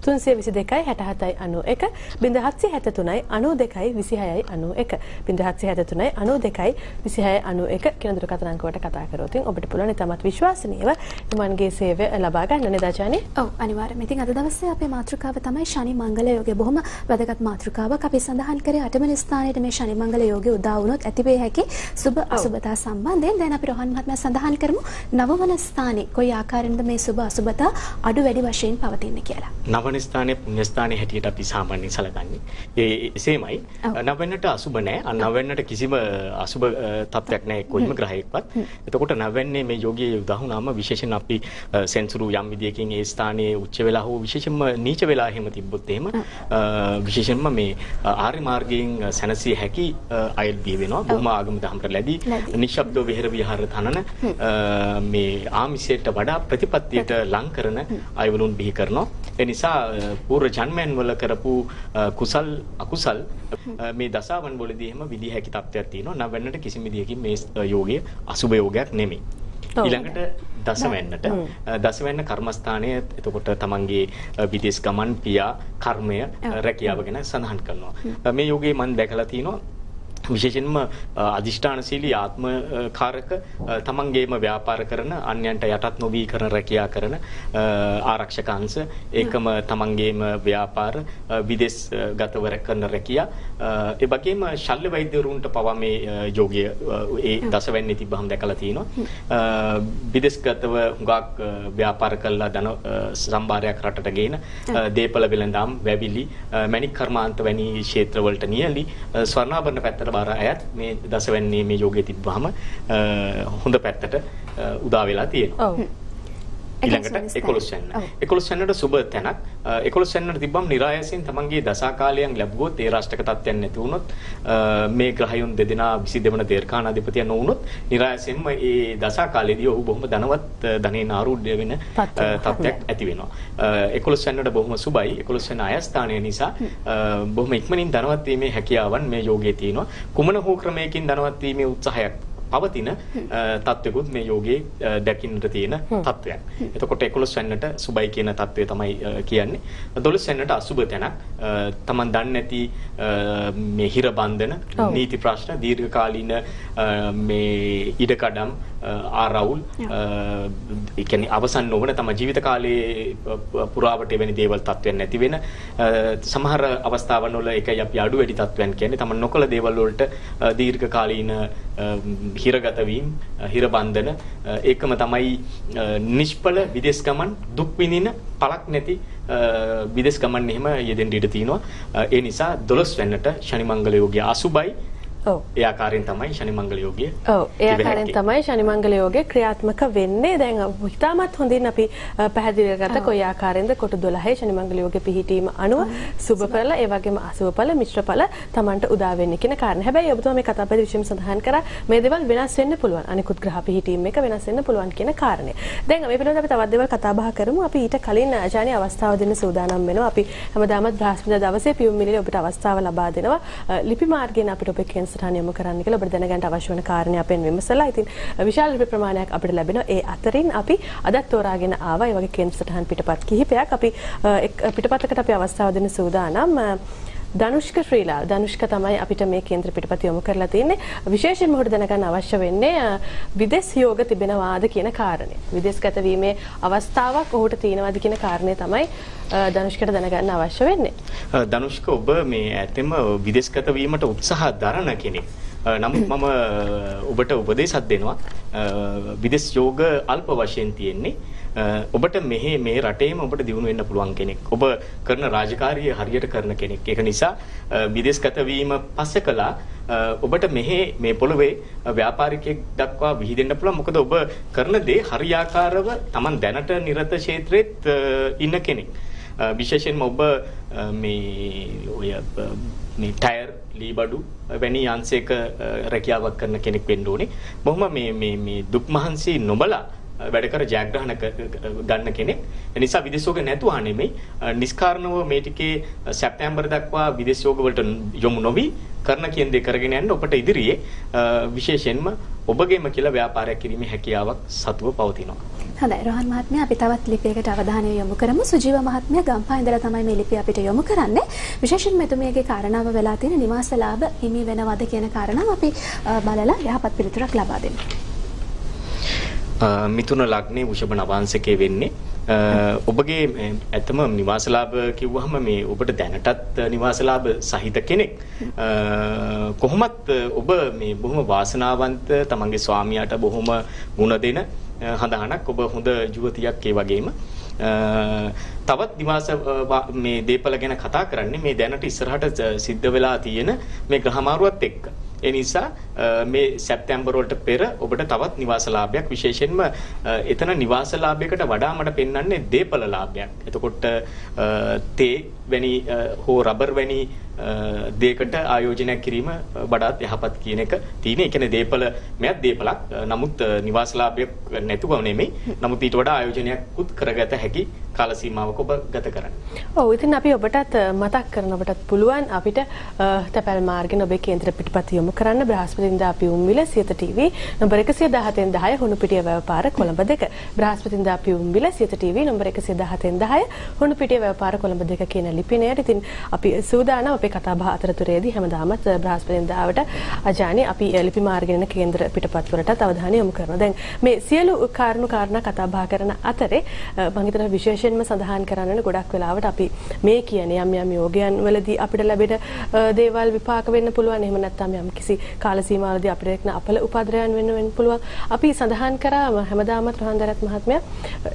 S2: 071 322 67 91 0773 92 26 91 0773 92 26 91 කියන දුරකථන අංක වලට කතා කරොත් ඔබට පුළුවන් තමත් විශ්වාසනීයව තුමන්ගේ සේවය ලබා ගන්න නේද ආචාර්ය?
S1: ඔව් අනිවාර්යයෙන්ම. ඉතින් අද දවසේ අපේ මාතෘකාව තමයි ශනි මංගල යෝගය. බොහොම වැදගත් මාතෘකාවක්. අපි සඳහන් කරේ අටවෙනි ස්ථානයේ මේ ශනි මංගල යෝගය උදා වුණොත් ඇතිවේ හැකි සුබ අසුබතා සම්බන්ධයෙන් දැන් අපි රෝහන් මහත්මයා සඳහන් කරමු නවවන ස්ථානයේ කොයි ආකාරයෙන්ද මේ සුබ අසුබතා අඩු වැඩි වශයෙන් පවතින්නේ කියලා.
S3: නවන ස්ථානයේ පුණ්‍ය ස්ථානයේ හැටියට අපි සාමාන්‍යයෙන් සැලකන්නේ. ඒ එසේමයි. නවෙන්නට අසුබ නැහැ. නවෙන්නට කිසිම අසුබ තත්ත්වයක් නැහැ කොයිම ග්‍රහයකවත්. එතකොට නවෙන්නේ මේ යෝගයේ උදාහරණාම විශේෂයෙන් අපි සෙන්සුරු යම් විදියකින් ඒ ස්ථානයේ උච්ච වෙලා හෝ විශේෂයෙන්ම නීච වෙලා එහෙම තිබ්බොත් එහෙම විශේෂයෙන්ම මේ ආර්ය මාර්ගයෙන් සැනසිය හැකි අයල් බිය වෙනවා. බොහොම ආගම දහමට ලැබී නිශ්ශබ්දව විහෙර විහාර තනන මේ ආමිෂයට වඩා ප්‍රතිපත්තියට ලං කරන අයවලුන් බිහි කරනවා. ඒ නිසා පූර්ව ජන්මයන් වල කරපු කුසල් අකුසල් මේ දසාවන් වලදී එහෙම විදිහ හැකි තත්ත්වයක් තියෙනවා. නම් වෙන්නට කිසිම විදියකින් මේ යෝගය අසුබ යෝගයක් නෙමෙයි ඊළඟට දසවැන්නට. දසවැන්න කර්මස්ථානය එතකොට තමන්ගේ විදේශ ගමන් පියා කර්මය රැකියාව ගැන සඳහන් කරනවා. මේ යෝගයේ මම දැකලා තියෙනවා විශේෂයෙන්ම අදිෂ්ඨානශීලී ආත්ම කාරක තමන්ගේම ව්‍යාපාර කරන අන්‍යයන්ට යටත් නොවී කරන රැකියා කරන ආරක්ෂක අංශ ඒකම තමන්ගේම ව්‍යාපාර විදේශ ගතව කරන රැකියා. ඒ වගේම ශල්‍ය වෛද්‍යවරුන්ට පවා මේ යෝගය ඒ දසවැන්නේ තිබ්බහම දැකලා තියෙනවා. විදේශ ගතව හුඟක් ව්‍යාපාර කළා ධන සම්භාරයක් රටට ගේන දීපල වෙළඳාම් වැවිලි මැණික් කර්මාන්ත වැනි ක්ෂේත්‍රවලට නියලි ස්වර්ණාභරණ පැත්තට බාර අයත් මේ දසවැන්නේ මේ යෝගයේ තිබ්බහම හොඳ පැත්තට උදා වෙලා තියෙනවා. ඊළඟට 11 වෙනි. 11 වෙනිට සුබ තැනක්. 11 වෙනිට තිබ්බම નિરાයසෙන් තමන්ගේ දසා කාලයන් ලැබුවොත් ඒ රාෂ්ට්‍රක තත්ත්වයන් නැති වුණොත් මේ ග්‍රහයන් දෙදෙනා 22 වන දේර්කානාධිපතිය නොවුනොත් નિરાයසෙන්ම ඒ දසා කාලෙදී ඔහු බොහොම ධනවත් ධනෙන් ආරූඪ වෙන තත්ත්වයක් ඇති වෙනවා. 11 වෙනිට බොහොම සුබයි. 11 වෙනි ආයස්ථානය නිසා බොහොම ඉක්මනින් ධනවත් වීමේ හැකියාවන් මේ යෝගයේ තියෙනවා. කුමන හෝ ක්‍රමයකින් ධනවත් වීමේ උත්සාහයක් පවතින තත්වකුත් මේ යෝගයේ දැකින්නට තියෙන තත්වයක්. එතකොට 11 වෙන්නට සුබයි කියන තත්වය තමයි කියන්නේ. 12 වෙන්නට අසුබ තැනක්. Taman දන්නේ නැති මේ හිර බන්ධන, නීති ප්‍රශ්න, දීර්ඝකාලීන මේ ඉඩකඩම් ආරවුල් ඒ කියන්නේ අවසන් නොවන තම ජීවිත කාලයේ පුරාවට එවැනි දේවල් තත්ත්වයන් නැති වෙන සමහර අවස්ථාවන් වල එකයි අපි අඩු වැඩි තත්ත්වයන් කියන්නේ තම නොකල දේවල් වලට දීර්ඝ කාලීන හිරගත වීම හිර බන්ධන ඒකම තමයි නිෂ්ඵල විදේශ ගමන් දුක් විඳින පළක් නැති විදේශ ගමන් එහෙම යෙදෙන්න ඉඩ තියෙනවා. ඒ නිසා 12 වෙන්නට ශනි මංගල යෝගය අසුබයි. ඔව් ඒ ආකාරයෙන් තමයි ශනි මංගල යෝගය
S2: ඔව් ඒ ආකාරයෙන් තමයි ශනි මංගල යෝගය ක්‍රියාත්මක වෙන්නේ දැන් හිතාමත් හොඳින් අපි පැහැදිලි කරගත්ත කොයි ආකාරයෙන්ද කොට 12 ශනි මංගල යෝගය පිහිටීම අනුව සුබඵල ඒ වගේම අසුබඵල මිශ්‍රඵල Tamanට උදා වෙන්නේ කියන කාරණා. හැබැයි ඔබතුමා මේ කතාපද විශේෂම සඳහන් කරා මේ දේවල් වෙනස් වෙන්න පුළුවන්. අනිකුත් ග්‍රහ පිහිටීම් එක වෙනස් වෙන්න පුළුවන් කියන කාරණය. දැන් මේ පිළිබඳව අපි තවත් දේවල් කතා බහ කරමු. අපි ඊට කලින් ආචාර්ය අවස්ථාව දෙන්න සූදානම් වෙනවා. අපි හැමදාමත් බ්‍රහස්පතින්දා දවසේ පියුම් මිලිලේ ඔබට අවස්ථාව ලබා දෙනවා. ලිපි මාර්ගයෙන් අපිට ඔබේ කේන්සරාණ යොමු කරන්න කියලා ඔබට දැනගන්න අවශ්‍ය වෙන කාරණේ අපෙන් විමසලා ඉතින් විශාල ලිපි ප්‍රමාණයක් අපිට ලැබෙනවා. ඒ අතරින් අපි අදත් තෝරාගෙන ආවා. ඒ වගේ කේන්සරහන් පිටපත් කිහිපයක් අපි පිටපතකට අපි අවස්ථාව දෙන්න සූදානම්. ධනුෂ්ක ශ්‍රීලා ධනුෂ්ක තමයි අපිට මේ කේන්ද්‍ර පිටපත යොමු කරලා තියෙන්නේ විශේෂයෙන්ම ඔහුට දැනගන්න අවශ්‍ය වෙන්නේ විදේශ යෝග තිබෙනවාද කියන කාරණය. විදේශගත වීමේ අවස්ථාවක් ඔහුට තියෙනවාද කියන කාරණය තමයි ධනුෂ්කට දැනගන්න අවශ්‍ය වෙන්නේ.
S3: ධනුෂ්ක ඔබ මේ ඇත්තෙම විදේශගත වීමට උත්සාහ දරන කෙනෙක්. නමුත් මම ඔබට උපදේශයක් දෙනවා. විදේශ යෝග අල්ප වශයෙන් තියෙන්නේ. ඔබට මෙහි මේ රටේම ඔබට දියුණු වෙන්න පුළුවන් කෙනෙක්. ඔබ කරන රාජකාරිය හරියට කරන කෙනෙක්. ඒක නිසා විදේශගත වීම පස්සේ කළා ඔබට මෙහි මේ පොළවේ ව්‍යාපාරිකයෙක් දක්වා විහිදෙන්න පුළුවන්. මොකද ඔබ කරන දේ හරියාකාරව Taman දැනට නිරත ක්ෂේත්‍රෙත් ඉන්න කෙනෙක්. විශේෂයෙන්ම ඔබ මේ ඔය මේ ටයර් ලීබඩු වැනි යන්සේක රැකියාවක් කරන කෙනෙක් වෙන්න ඕනේ. බොහොම මේ මේ මේ දුක් මහන්සි නොබලා වැඩ කර ජයග්‍රහණ ගන්න කෙනෙක්. ඒ නිසා විදේශෝග නැතුවා නෙමෙයි නිස්කාරණව මේ ටිකේ සැප්තැම්බර් දක්වා විදේශෝග වලට යොමු නොවි කරන කියන දේ කරගෙන යන්න ඔබට ඉදිරියේ විශේෂයෙන්ම ඔබගේම කියලා ව්‍යාපාරයක් කිරීමේ හැකියාවක් සතුව පවතිනවා.
S1: හොඳයි රෝහන් මහත්මයා අපි තවත් ලිපියකට අවධානය යොමු කරමු. සුජීව මහත්මයා ගම්පහ ඉඳලා තමයි මේ ලිපිය අපිට යොමු කරන්නේ. විශේෂයෙන්ම එතුමියගේ කාරණාව වෙලා තියෙන නිවාස ලාභ හිමි වෙනවද කියන කාරණාව අපි බලලා යහපත් පිළිතුරක් ලබා දෙමු.
S3: මිතුන ලග්නේ වෘෂභ නවාංශකේ වෙන්නේ. ඔබගේ ඇත්තම නිවාසලාභ කිව්වහම මේ ඔබට දැනටත් නිවාසලාභ සහිත කෙනෙක්. කොහොමත් ඔබ මේ බොහොම වාසනාවන්ත තමන්ගේ ස්වාමියාට බොහොම මුණ දෙන හඳහනක් ඔබ හොඳ ජුවතියක් ඒ වගේම. තවත් නිවාස මේ දීපල ගැන කතා කරන්නේ මේ දැනට ඉස්සරහට සිද්ධ වෙලා තියෙන මේ ග්‍රහමාරුවත් එක්ක. ඒ නිසා මේ සැප්තැම්බර් වලට පෙර ඔබට තවත් නිවාස ලාභයක් විශේෂයෙන්ම එතන නිවාස ලාභයකට වඩා මට පෙන්වන්නේ දීපල ලාභයක්. එතකොට තේ වැනි හෝ රබර් වැනි දේකට ආයෝජනයක් කිරීම වඩාත් යහපත් කියන එක තියෙන. ඒ කියන්නේ දීපල මෙයක් දීපලක්. නමුත් නිවාසලාභයක් නැතුව නෙමෙයි. නමුත් ඊට වඩා ආයෝජනයක්කුත් කරගත හැකි කාල සීමාවක ඔබ ගත කරන්න.
S2: ඔව් ඉතින් අපි ඔබටත් මතක් කරන ඔබටත් පුළුවන් අපිට තැපැල් මාර්ගෙන් ඔබේ කේන්ද්‍ර පිටපත යොමු කරන්න බ්‍රහස්පතින්දා අපි උම්විල සියත ටීවී නම්බර 117න් 10 හුණුපිටිය වැව පාර කොළඹ 2 බ්‍රහස්පතින්දා අපි උම්විල සියත ටීවී නම්බර 117න් 10 හුණුපිටිය වැව පාර කොළඹ 2 කියන ලිපිනයට ඉතින් අපි සූදානම් අපේ කතා බහ අතරතුරේදී හැමදාමත් බ්‍රහස්පතින්දාවට අජානි අපි ලිපි මාර්ගෙන් කේන්ද්‍ර පිටපත් වලට අවධානය යොමු කරනවා. දැන් මේ සියලු කාරණු කාරණා කතා බහ කරන අතරේ මම හිතනවා විශේෂ විශේෂයෙන්ම සඳහන් කරන්න ගොඩක් වෙලාවට අපි මේ කියන යම් යම් යෝගයන් වලදී අපිට ලැබෙන දේවල් විපාක වෙන්න පුළුවන්. එහෙම නැත්නම් යම් කිසි කාල සීමාවලදී අපිට එක්න අපල උපද්‍රයන් වෙන්න වෙන්න පුළුවන්. අපි සඳහන් කරා හැමදාමත් රහන්දරත් මහත්මයා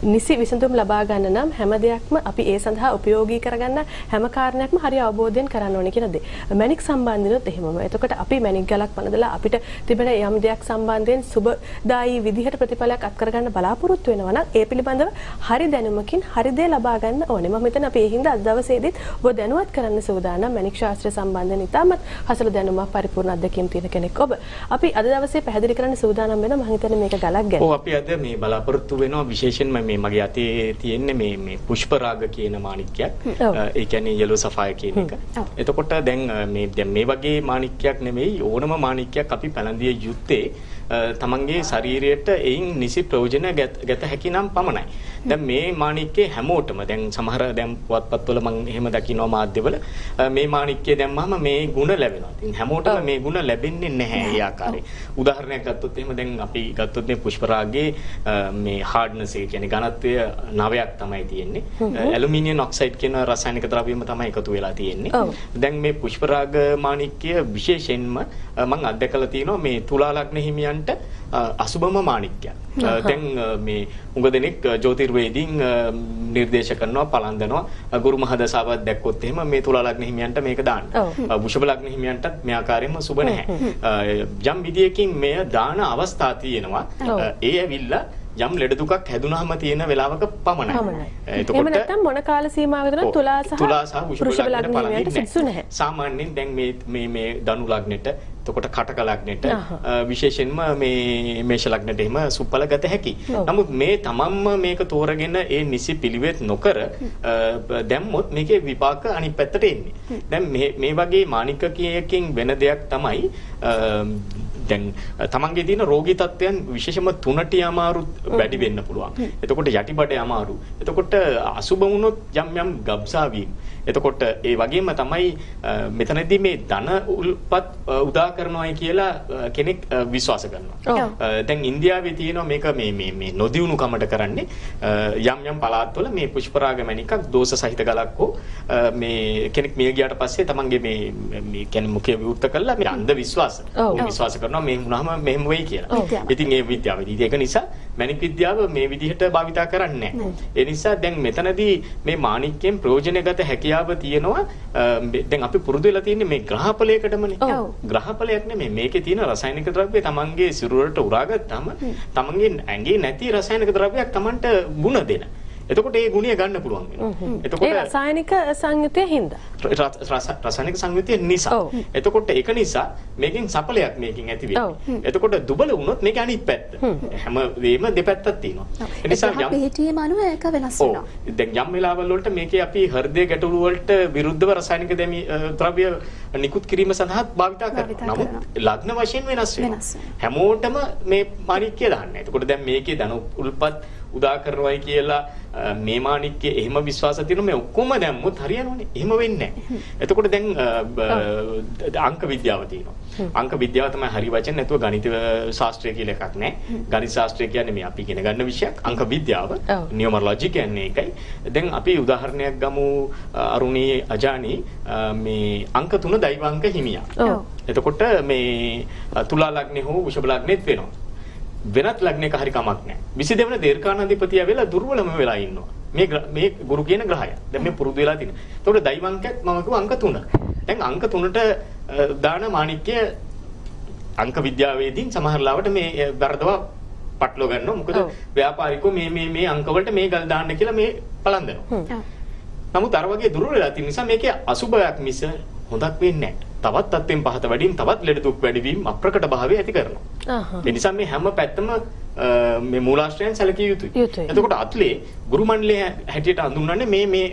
S2: නිසි විසඳුම් ලබා ගන්න නම් හැම දෙයක්ම අපි ඒ සඳහා උපයෝගී කරගන්න හැම කාරණයක්ම හරි අවබෝධයෙන් කරන්න ඕනේ කියන දේ. මැණික් සම්බන්ධනොත් එහෙමම. එතකොට අපි මැණික් ගලක් වනදලා අපිට තිබෙන යම් දෙයක් සම්බන්ධයෙන් සුබදායි විදිහට ප්‍රතිඵලයක් අත් කරගන්න බලාපොරොත්තු වෙනවා නම් ඒ පිළිබඳව හරි දැනුමකින් හරි දේ ලබා ගන්න ඕනේ. මම හිතන අපි ඒ හින්දා අද දවසේදීත් ඔබ දැනුවත් කරන්න සූදානම් මැණික් ශාස්ත්‍රය සම්බන්ධයෙන් ඉතාමත් හසල දැනුමක් පරිපූර්ණ අත්දැකීම් තියෙන කෙනෙක් ඔබ. අපි අද දවසේ පැහැදිලි කරන්න සූදානම් වෙනවා මම හිතන්නේ මේක ගලක් ගැන.
S3: ඔව් අපි අද මේ බලාපොරොත්තු වෙනවා විශේෂයෙන්ම මේ මගේ අතේ තියෙන්නේ මේ මේ පුෂ්ප රාග කියන මාණික්කයක්. ඒ කියන්නේ yellow sapphire කියන එක. එතකොට දැන් මේ දැන් මේ වගේ මාණික්කයක් නෙමෙයි ඕනම මාණික්කයක් අපි පැලඳිය යුත්තේ තමන්ගේ ශරීරයට එයින් නිසි ප්‍රයෝජන ගත හැකි නම් පමණයි. දැන් මේ මාණික්කේ හැමෝටම දැන් සමහර දැන් පුවත්පත්වල මම එහෙම දකිනවා මාධ්‍යවල මේ මාණික්කේ දැම්මම මේ ಗುಣ ලැබෙනවා. ඉතින් හැමෝටම මේ ಗುಣ ලැබෙන්නේ නැහැ ඒ ආකාරයෙන්. උදාහරණයක් ගත්තොත් එහෙම දැන් අපි ගත්තොත් මේ පුෂ්පරාගයේ මේ hardness එක කියන්නේ ඝනත්වය 9ක් තමයි තියෙන්නේ. ඇලුමිනියම් ඔක්සයිඩ් කියන රසායනික ද්‍රව්‍යෙම තමයි එකතු වෙලා තියෙන්නේ. දැන් මේ පුෂ්පරාග මාණික්කය විශේෂයෙන්ම මම අත්දැකලා තියෙනවා මේ තුලා ලග්න හිමියන් හිමියන්ට අසුබම මාණික්කයක්. දැන් මේ උඟ දෙනෙක් ජ්‍යොතිර්වේදීන් නිර්දේශ කරනවා පලන්දනවා ගුරු මහදසාවක් දැක්කොත් එහෙම මේ තුලා ලග්න හිමියන්ට මේක දාන්න. වෘෂභ ලග්න හිමියන්ටත් මේ ආකාරයෙන්ම සුබ නැහැ. යම් විදියකින් මෙය දාන අවස්ථා තියෙනවා. ඒ ඇවිල්ලා යම් ලෙඩ දුකක් හැදුනහම තියෙන වෙලාවක පමණයි.
S2: එතකොට එහෙම නැත්නම් මොන කාල සීමාවකටද තුලා සහ
S3: තුලා සහ වෘෂභ ලග්නයට සිසු නැහැ. සාමාන්‍යයෙන් දැන් මේ මේ මේ ධනු ලග්නෙට එතකොට කටක ලග්නෙට විශේෂයෙන්ම මේ මේෂ ලග්නෙට එහෙම සුප්පල ගත හැකි. නමුත් මේ තමන්ම මේක තෝරගෙන ඒ නිසි පිළිවෙත් නොකර දැම්මොත් මේකේ විපාක අනිත් පැත්තට එන්නේ. දැන් මේ මේ වගේ මානිකකයකින් වෙන දෙයක් තමයි දැන් තමන්ගේ තියෙන රෝගී තත්ත්වයන් විශේෂම තුනටි අමාරු වැඩි වෙන්න පුළුවන්. එතකොට යටිබඩේ අමාරු. එතකොට අසුබ වුණොත් යම් යම් ගබ්සා වීම. එතකොට ඒ වගේම තමයි මෙතනදී මේ ධන උල්පත් උදා කරනවායි කියලා කෙනෙක් විශ්වාස කරනවා. දැන් ඉන්දියාවේ තියෙනවා මේක මේ මේ මේ නොදියුණු කමට කරන්නේ යම් යම් පළාත්වල මේ පුෂ්පරාග මණිකක් දෝෂ සහිත ගලක් හෝ මේ කෙනෙක් මිය ගියාට පස්සේ තමන්ගේ මේ මේ කියන්නේ මුඛය විවෘත කළා මේ අන්ධ විශ්වාස. විශ්වාස කරනවා මේ වුණාම මෙහෙම වෙයි කියලා. ඉතින් ඒ විද්‍යාවේදී ඒක නිසා මැණික් විද්‍යාව මේ විදිහට භාවිතා කරන්නේ ඒ නිසා දැන් මෙතනදී මේ මාණික්කයෙන් ප්‍රයෝජනගත හැකියාව තියෙනවා. දැන් අපි පුරුදු වෙලා තියෙන්නේ මේ ග්‍රහපලයකටමනේ ග්‍රහපලයක් නෙමෙයි. මේකේ තියෙන රසායනික ද්‍රව්‍ය තමන්ගේ සිරුරට උරාගත්තාම තමන්ගේ ඇඟේ නැති රසායනික ද්‍රව්‍යයක් තමන්ට ಗುಣ දෙන එතකොට ඒ ගුණය ගන්න පුළුවන් වෙනවා.
S2: එතකොට ඒ රසායනික සංයුතිය හින්දා.
S3: රසායනික සංයුතිය නිසා. එතකොට ඒක නිසා මේකෙන් සපලයක් මේකෙන් ඇති වෙන්නේ. එතකොට දුබල වුණොත් මේක අනිත් පැත්ත. හැම වෙලේම දෙපැත්තක් තියෙනවා.
S1: ඒ නිසා යම් පිටියේ මනුව ඒක වෙනස් වෙනවා.
S3: දැන් යම් වෙලාවල් වලට මේකේ අපි හෘදය ගැටලු වලට විරුද්ධව රසායනික දැමි ද්‍රව්‍ය නිකුත් කිරීම සඳහා භාවිතා කරනවා. නමුත් ලග්න වශයෙන් වෙනස් වෙනවා. හැමෝටම මේ මාණික්කය දාන්න. එතකොට දැන් මේකේ ධන උල්පත් උදා කරනවායි කියලා මේ මාණික්කේ එහෙම විශ්වාස තියෙන මේ ඔක්කොම දැම්මොත් හරියනවනේ. එහෙම වෙන්නේ නැහැ. එතකොට දැන් අංක විද්‍යාව තියෙනවා. අංක විද්‍යාව තමයි හරි වචන නැතුව ගණිත ශාස්ත්‍රය කියලා එකක් නැහැ. ගණිත ශාස්ත්‍රය කියන්නේ මේ අපි ඉගෙන ගන්න විෂයක්. අංක විද්‍යාව, නියුමරොලොජි කියන්නේ ඒකයි. දැන් අපි උදාහරණයක් ගමු අරුණී අජානි මේ අංක 3 දෛවාංක හිමියා. එතකොට මේ තුලා ලග්නේ හෝ වෘෂභ ලග්නේත් වෙනවා. වෙනත් ලග්නයක හරි කමක් නැහැ. 22 වෙනි දීර්ඝානාධිපතිය වෙලා දුර්වලම වෙලා ඉන්නවා. මේ මේ ගුරු කියන ග්‍රහය. දැන් මේ පුරුදු වෙලා තියෙනවා. එතකොට දෛවංකයත් මම කිව්ව අංක 3. දැන් අංක 3ට දාන මාණික්‍ය අංක විද්‍යාවේදී සමහර ලාවට මේ වර්ධව පටලව ගන්නවා. මොකද ව්‍යාපාරිකෝ මේ මේ මේ අංක වලට මේ ගල් දාන්න කියලා මේ පලන්දනවා. නමුත් අර වගේ දුර්වල වෙලා තියෙන නිසා මේකේ අසුබයක් මිස හොඳක් වෙන්නේ. තවත් තත්ත්වෙන් පහත වැඩිම තවත් ලෙඩ දුක් වැඩිවීම අප්‍රකට භාවය ඇති කරනවා. ඒ නිසා මේ හැම පැත්තම මේ මූලාශ්‍රයන් සැලකිය යුතුයි. එතකොට අත්ලේ ගුරු මණ්ඩලය හැටියට හඳුන්වන්නේ මේ මේ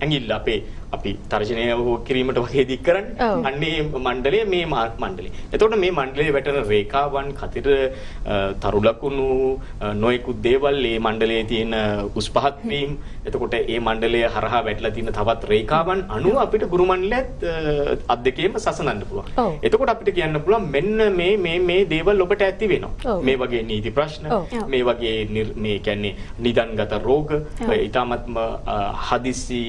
S3: ඇඟිල්ල අපේ අපි තර්ජනය කිරීමට වගේ දික් කරන්නේ. අන්නේ මණ්ඩලය මේ මණ්ඩලය. එතකොට මේ මණ්ඩලයේ වැටෙන රේඛාවන් කතිර තරු ලකුණු නොයෙකුත් දේවල් මේ මණ්ඩලයේ තියෙන උස් පහත් වීම එතකොට මේ මණ්ඩලය හරහා වැටලා තියෙන තවත් රේඛාවන් අනුව අපිට ගුරු මණ්ඩලයත් අත් දෙකේම සසඳන්න පුළුවන්. එතකොට අපිට කියන්න පුළුවන් මෙන්න මේ මේ මේ දේවල් ඔබට ඇති වෙනවා. මේ වගේ නීති ප්‍රශ්න මේ වගේ මේ කියන්නේ නිදන්ගත රෝග ඊටමත්ම හදිසි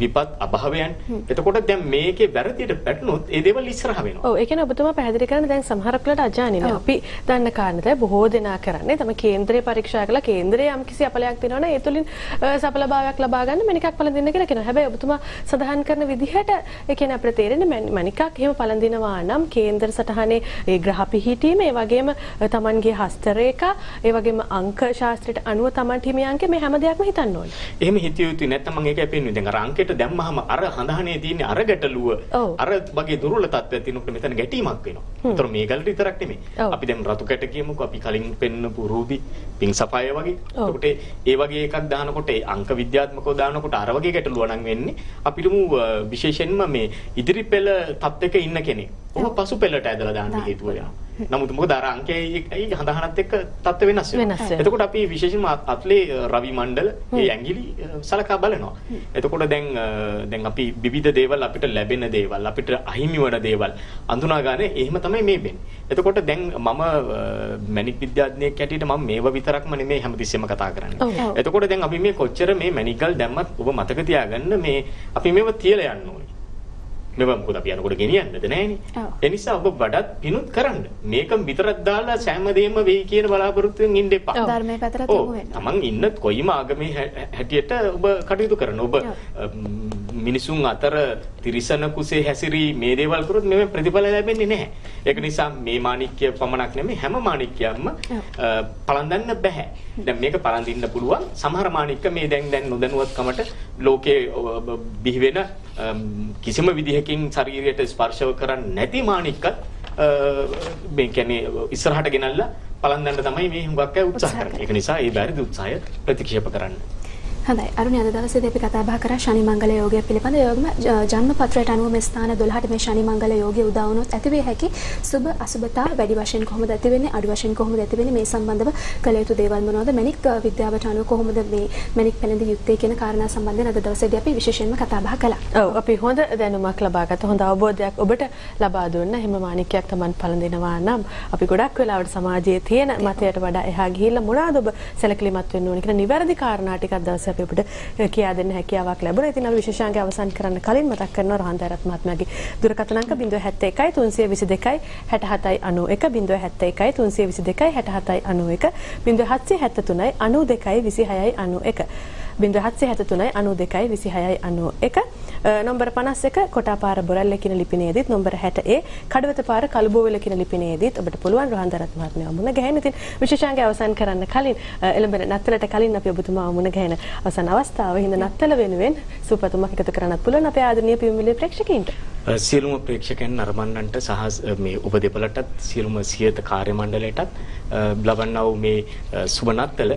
S3: විපත් අභාවයන් එතකොට දැන් මේකේ වැරදියට පැටුනොත් ඒ දේවල් ඉස්සරහ වෙනවා.
S2: ඔව් ඒ කියන්නේ ඔබතුමා පැහැදිලි කරන්නේ දැන් සමහරක් වෙලාවට අජානිනේ අපි දන්න කාරණේ බොහෝ දෙනා කරන්නේ තම කේන්දරේ පරීක්ෂා කළා කේන්දරේ යම්කිසි අපලයක් තියෙනවනේ ඒ තුලින් සඵලභාවයක් ලබා ගන්න මණිකක් පළඳින්න කියලා කියනවා. හැබැයි ඔබතුමා සඳහන් කරන විදිහට ඒ කියන්නේ අපිට තේරෙන්නේ මණිකක් එහෙම පළඳිනවා නම් කේන්දර සටහනේ ඒ ග්‍රහ පිහිටීම ඒ වගේම Tamanගේ හස්තරේඛා ඒ වගේම අංක ශාස්ත්‍රයට අනුව Taman හිමියන්ගේ මේ හැම දෙයක්ම හිතන්න ඕනේ.
S3: එහෙම හිතිය යුතුයි නැත්නම් මම ඒකයි පෙන්වන්නේ. දැන් අර අංකෙට දැම්මහම අර හඳහනේ තියෙන අර ගැටලුව අර වගේ දුර්වල තත්ත්වයක් තියෙනකොට මෙතන ගැටීමක් වෙනවා. ඒතර මේ ගලට විතරක් නෙමෙයි. අපි දැන් රතු කැට කියමුකෝ අපි කලින් පෙන්නපු රූබි පිං සපාය වගේ. එතකොට ඒ වගේ එකක් දානකොට ඒ අංක විද්‍යාත්මකව දානකොට අර වගේ ගැටලුව නම් වෙන්නේ අපිටම විශේෂයෙන්ම මේ ඉදිරි පෙළ තත්ත්වයක ඉන්න කෙනෙක්. ඔහු පසු පෙළට ඇදලා දාන්න හේතුව වෙනවා. නමුත් මොකද අර අංකයයි හඳහනත් එක්ක තත්ත්ව වෙනස් වෙනවා. එතකොට අපි විශේෂයෙන්ම අත්ලේ රවි මණ්ඩල ඒ ඇඟිලි සලකා බලනවා. එතකොට දැන් දැන් අපි විවිධ දේවල් අපිට ලැබෙන දේවල් අපිට අහිමි වන දේවල් අඳුනා ගන්න එහෙම තමයි මේ වෙන්නේ. එතකොට දැන් මම මැනික් විද්‍යාඥයෙක් හැටියට මම මේව විතරක්ම නෙමෙයි හැමතිස්සෙම කතා කරන්නේ. එතකොට දැන් අපි මේ කොච්චර මේ මැනිකල් දැම්මත් ඔබ මතක තියාගන්න මේ අපි මේව තියලා යන්න ඕනේ. මේව මොකද අපි යනකොට ගෙනියන්නද නැහැනේ. ඒ නිසා ඔබ වඩාත් පිනුත් කරන්න. මේක විතරක් දාලා සෑමදේම වෙයි කියන බලාපොරොත්තුවෙන් ඉන්න එපා.
S1: ධර්මයේ පැත්තට.
S3: තමන් ඉන්න කොයිම ආගමේ හැටියට ඔබ කටයුතු කරන්න. ඔබ මිනිසුන් අතර තිරිසන කුසේ හැසිරී මේ දේවල් කරොත් මේ ප්‍රතිඵල ලැබෙන්නේ නැහැ. ඒක නිසා මේ මාණික්‍ය පමණක් නෙමෙයි හැම මාණික්‍යයක්ම පළඳන්න බෑ. දැන් මේක පළඳින්න පුළුවන්. සමහර මාණික්ක මේ දැන් දැන් නොදැනුවත්කමට ලෝකේ බිහි වෙන කිසිම විදිහකින් ශරීරයට ස්පර්ශව කරන්නේ නැති මාණික්කත් මේ කියන්නේ ඉස්සරහට ගෙනල්ලා පළඳන්න තමයි මේ හුඟක් අය උත්සාහ කරන්නේ. ඒක නිසා ඒ බැරිද උත්සාහය ප්‍රතික්ෂේප කරන්න.
S1: හොඳයි. අරුණි අද දවසේදී අපි කතා බහ කරා ශනි මංගල යෝගය පිළිබඳ. යෝගම ජන්ම පත්‍රයට අනුව මේ ස්ථාන 12ට මේ ශනි මංගල යෝගය උදා වුණොත් ඇතිවිය හැකි සුබ අසුබතා වැඩි වශයෙන් කොහොමද ඇති වෙන්නේ අඩු වශයෙන් කොහොමද ඇති වෙන්නේ මේ සම්බන්ධව කළ යුතු දේවල් මොනවද? මැනික් විද්‍යාවට අනුව කොහොමද මේ මැනික් පැලඳිය යුත්තේ කියන කාරණා සම්බන්ධයෙන් අද දවසේදී අපි විශේෂයෙන්ම කතා බහ කළා.
S2: ඔව් අපි හොඳ දැනුමක් ලබාගත්ත හොඳ අවබෝධයක් ඔබට ලබා දුන්න එහෙම මාණිකයක් Taman පළඳිනවා නම් අපි ගොඩක් වෙලාවට සමාජයේ තියෙන මතයට වඩා එහා ගිහිල්ලා මොනවාද ඔබ සැලකිලිමත් වෙන්න ඕන කියලා නිවැරදි කාරණා ටිකක් දවසේ අපි ඔබට කියා දෙන්න හැකියාවක් ලැබුණා. ඉතින් අපි විශේෂාංගය අවසන් කරන්න කලින් මතක් කරනවා රහන් දරත් මහත්මයාගේ දුරකථන අංක 071 322 67 91 071 322 67 91 0773 92 26 91 0773 92 26 91 නොම්බර 51 කොටාපාර බොරැල්ල කියන ලිපිනයේදීත් නොම්බර 60 කඩවත පාර කළුබෝවිල කියන ලිපිනයේදීත් ඔබට පුළුවන් රහන් දරත් මහත්මයා මුණ ගැහෙන්න. ඉතින් විශේෂාංගය අවසන් කරන්න කලින් එළඹෙන නත්තලට කලින් අපි ඔබතුමා මුණ ගැහෙන අවසන් අවස්ථාව හිඳ නත්තල වෙනුවෙන් සුපතුමක් එකතු කරන්නත් පුළුවන් අපේ ආදරණීය පියුම්විලේ ප්‍රේක්ෂකයින්ට.
S3: සියලුම ප්‍රේක්ෂකයන් නරඹන්නන්ට සහ මේ ඔබ දෙපළටත් සියලුම සියත කාර්ය මණ්ඩලයටත් ලබන්නා වූ මේ සුබ නත්තල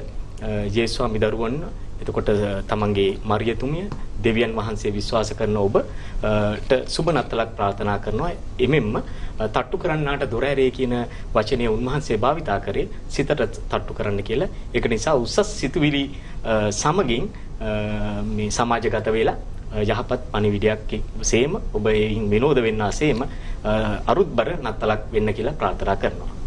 S3: ජේසුස්වාමි දරුවන් එතකොට තමන්ගේ මරියතුමිය දෙවියන් වහන්සේ විශ්වාස කරන ඔබට සුබ නත්තලක් ප්‍රාර්ථනා කරනවා එමෙන්ම තට්ටු කරන්නාට දොර ඇරේ කියන වචනය උන්වහන්සේ භාවිතා කරේ සිතට තට්ටු කරන්න කියලා. ඒක නිසා උසස් සිතුවිලි සමගින් මේ සමාජගත වෙලා යහපත් පණිවිඩයක් සේම ඔබ එයින් විනෝද වෙන්න ආසේම අරුත්බර නත්තලක් වෙන්න කියලා ප්‍රාර්ථනා කරනවා.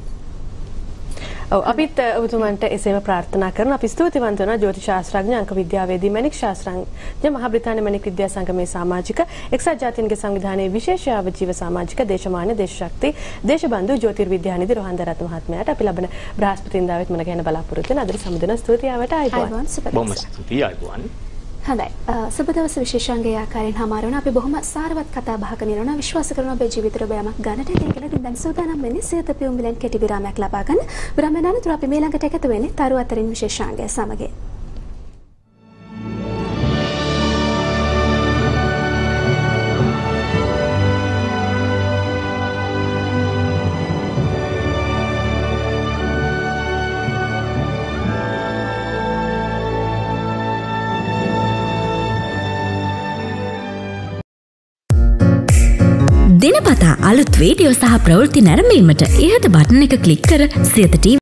S2: අපිත් ඔබතුමන්ට එසේම ප්‍රාර්ථනා කරනවා. අපි ස්තුතිවන්ත වෙනවා ජ්‍යොතිෂ ශාස්ත්‍රඥ අංක විද්‍යාවේදී මැණික් ශාස්ත්‍රඥ මහා බ්‍රිතාන්‍ය මැණික් විද්‍යා සංගමේ සමාජික එක්සත් ජාතීන්ගේ සංවිධානයේ විශේෂ ආජීව සමාජික දේශමාන්‍ය දේශශක්ති දේශබන්දු ජ්‍යොතිර්විද්‍යානිධි රොහන්දරත් මහත්මයාට අපි ලබන බ්‍රහස්පතින්දාවෙත් මුණ ගැහෙන බලාපොරොත්තු වෙන අද සමුදන ස්තුතියාවට ආයිබෝන්.
S3: බොහොම ස්තුතියි ආයිබෝන්.
S1: හොඳයි. සුබ දවස විශේෂාංගයේ ආකාරයෙන් හමාරවන අපි බොහොම සාරවත් කතා බහක නිරවන විශ්වාස කරන ඔබේ ජීවිතේ ඔබ යමක් ගන්නට ඉතින් කියලා ඉතින් දැන් සූදානම් වෙන්නේ සියත පියුම් විලෙන් කෙටි විරාමයක් ලබා ගන්න. විරාමයෙන් අනතුරු අපි මේ ළඟට එකතු වෙන්නේ තරු අතරින් විශේෂාංගය සමගින්.
S4: දිනපතා අලුත් වීඩියෝ සහ ප්‍රවෘත්ති නැරඹීමට ඉහත බටන එක ක්ලික් කර සියත TV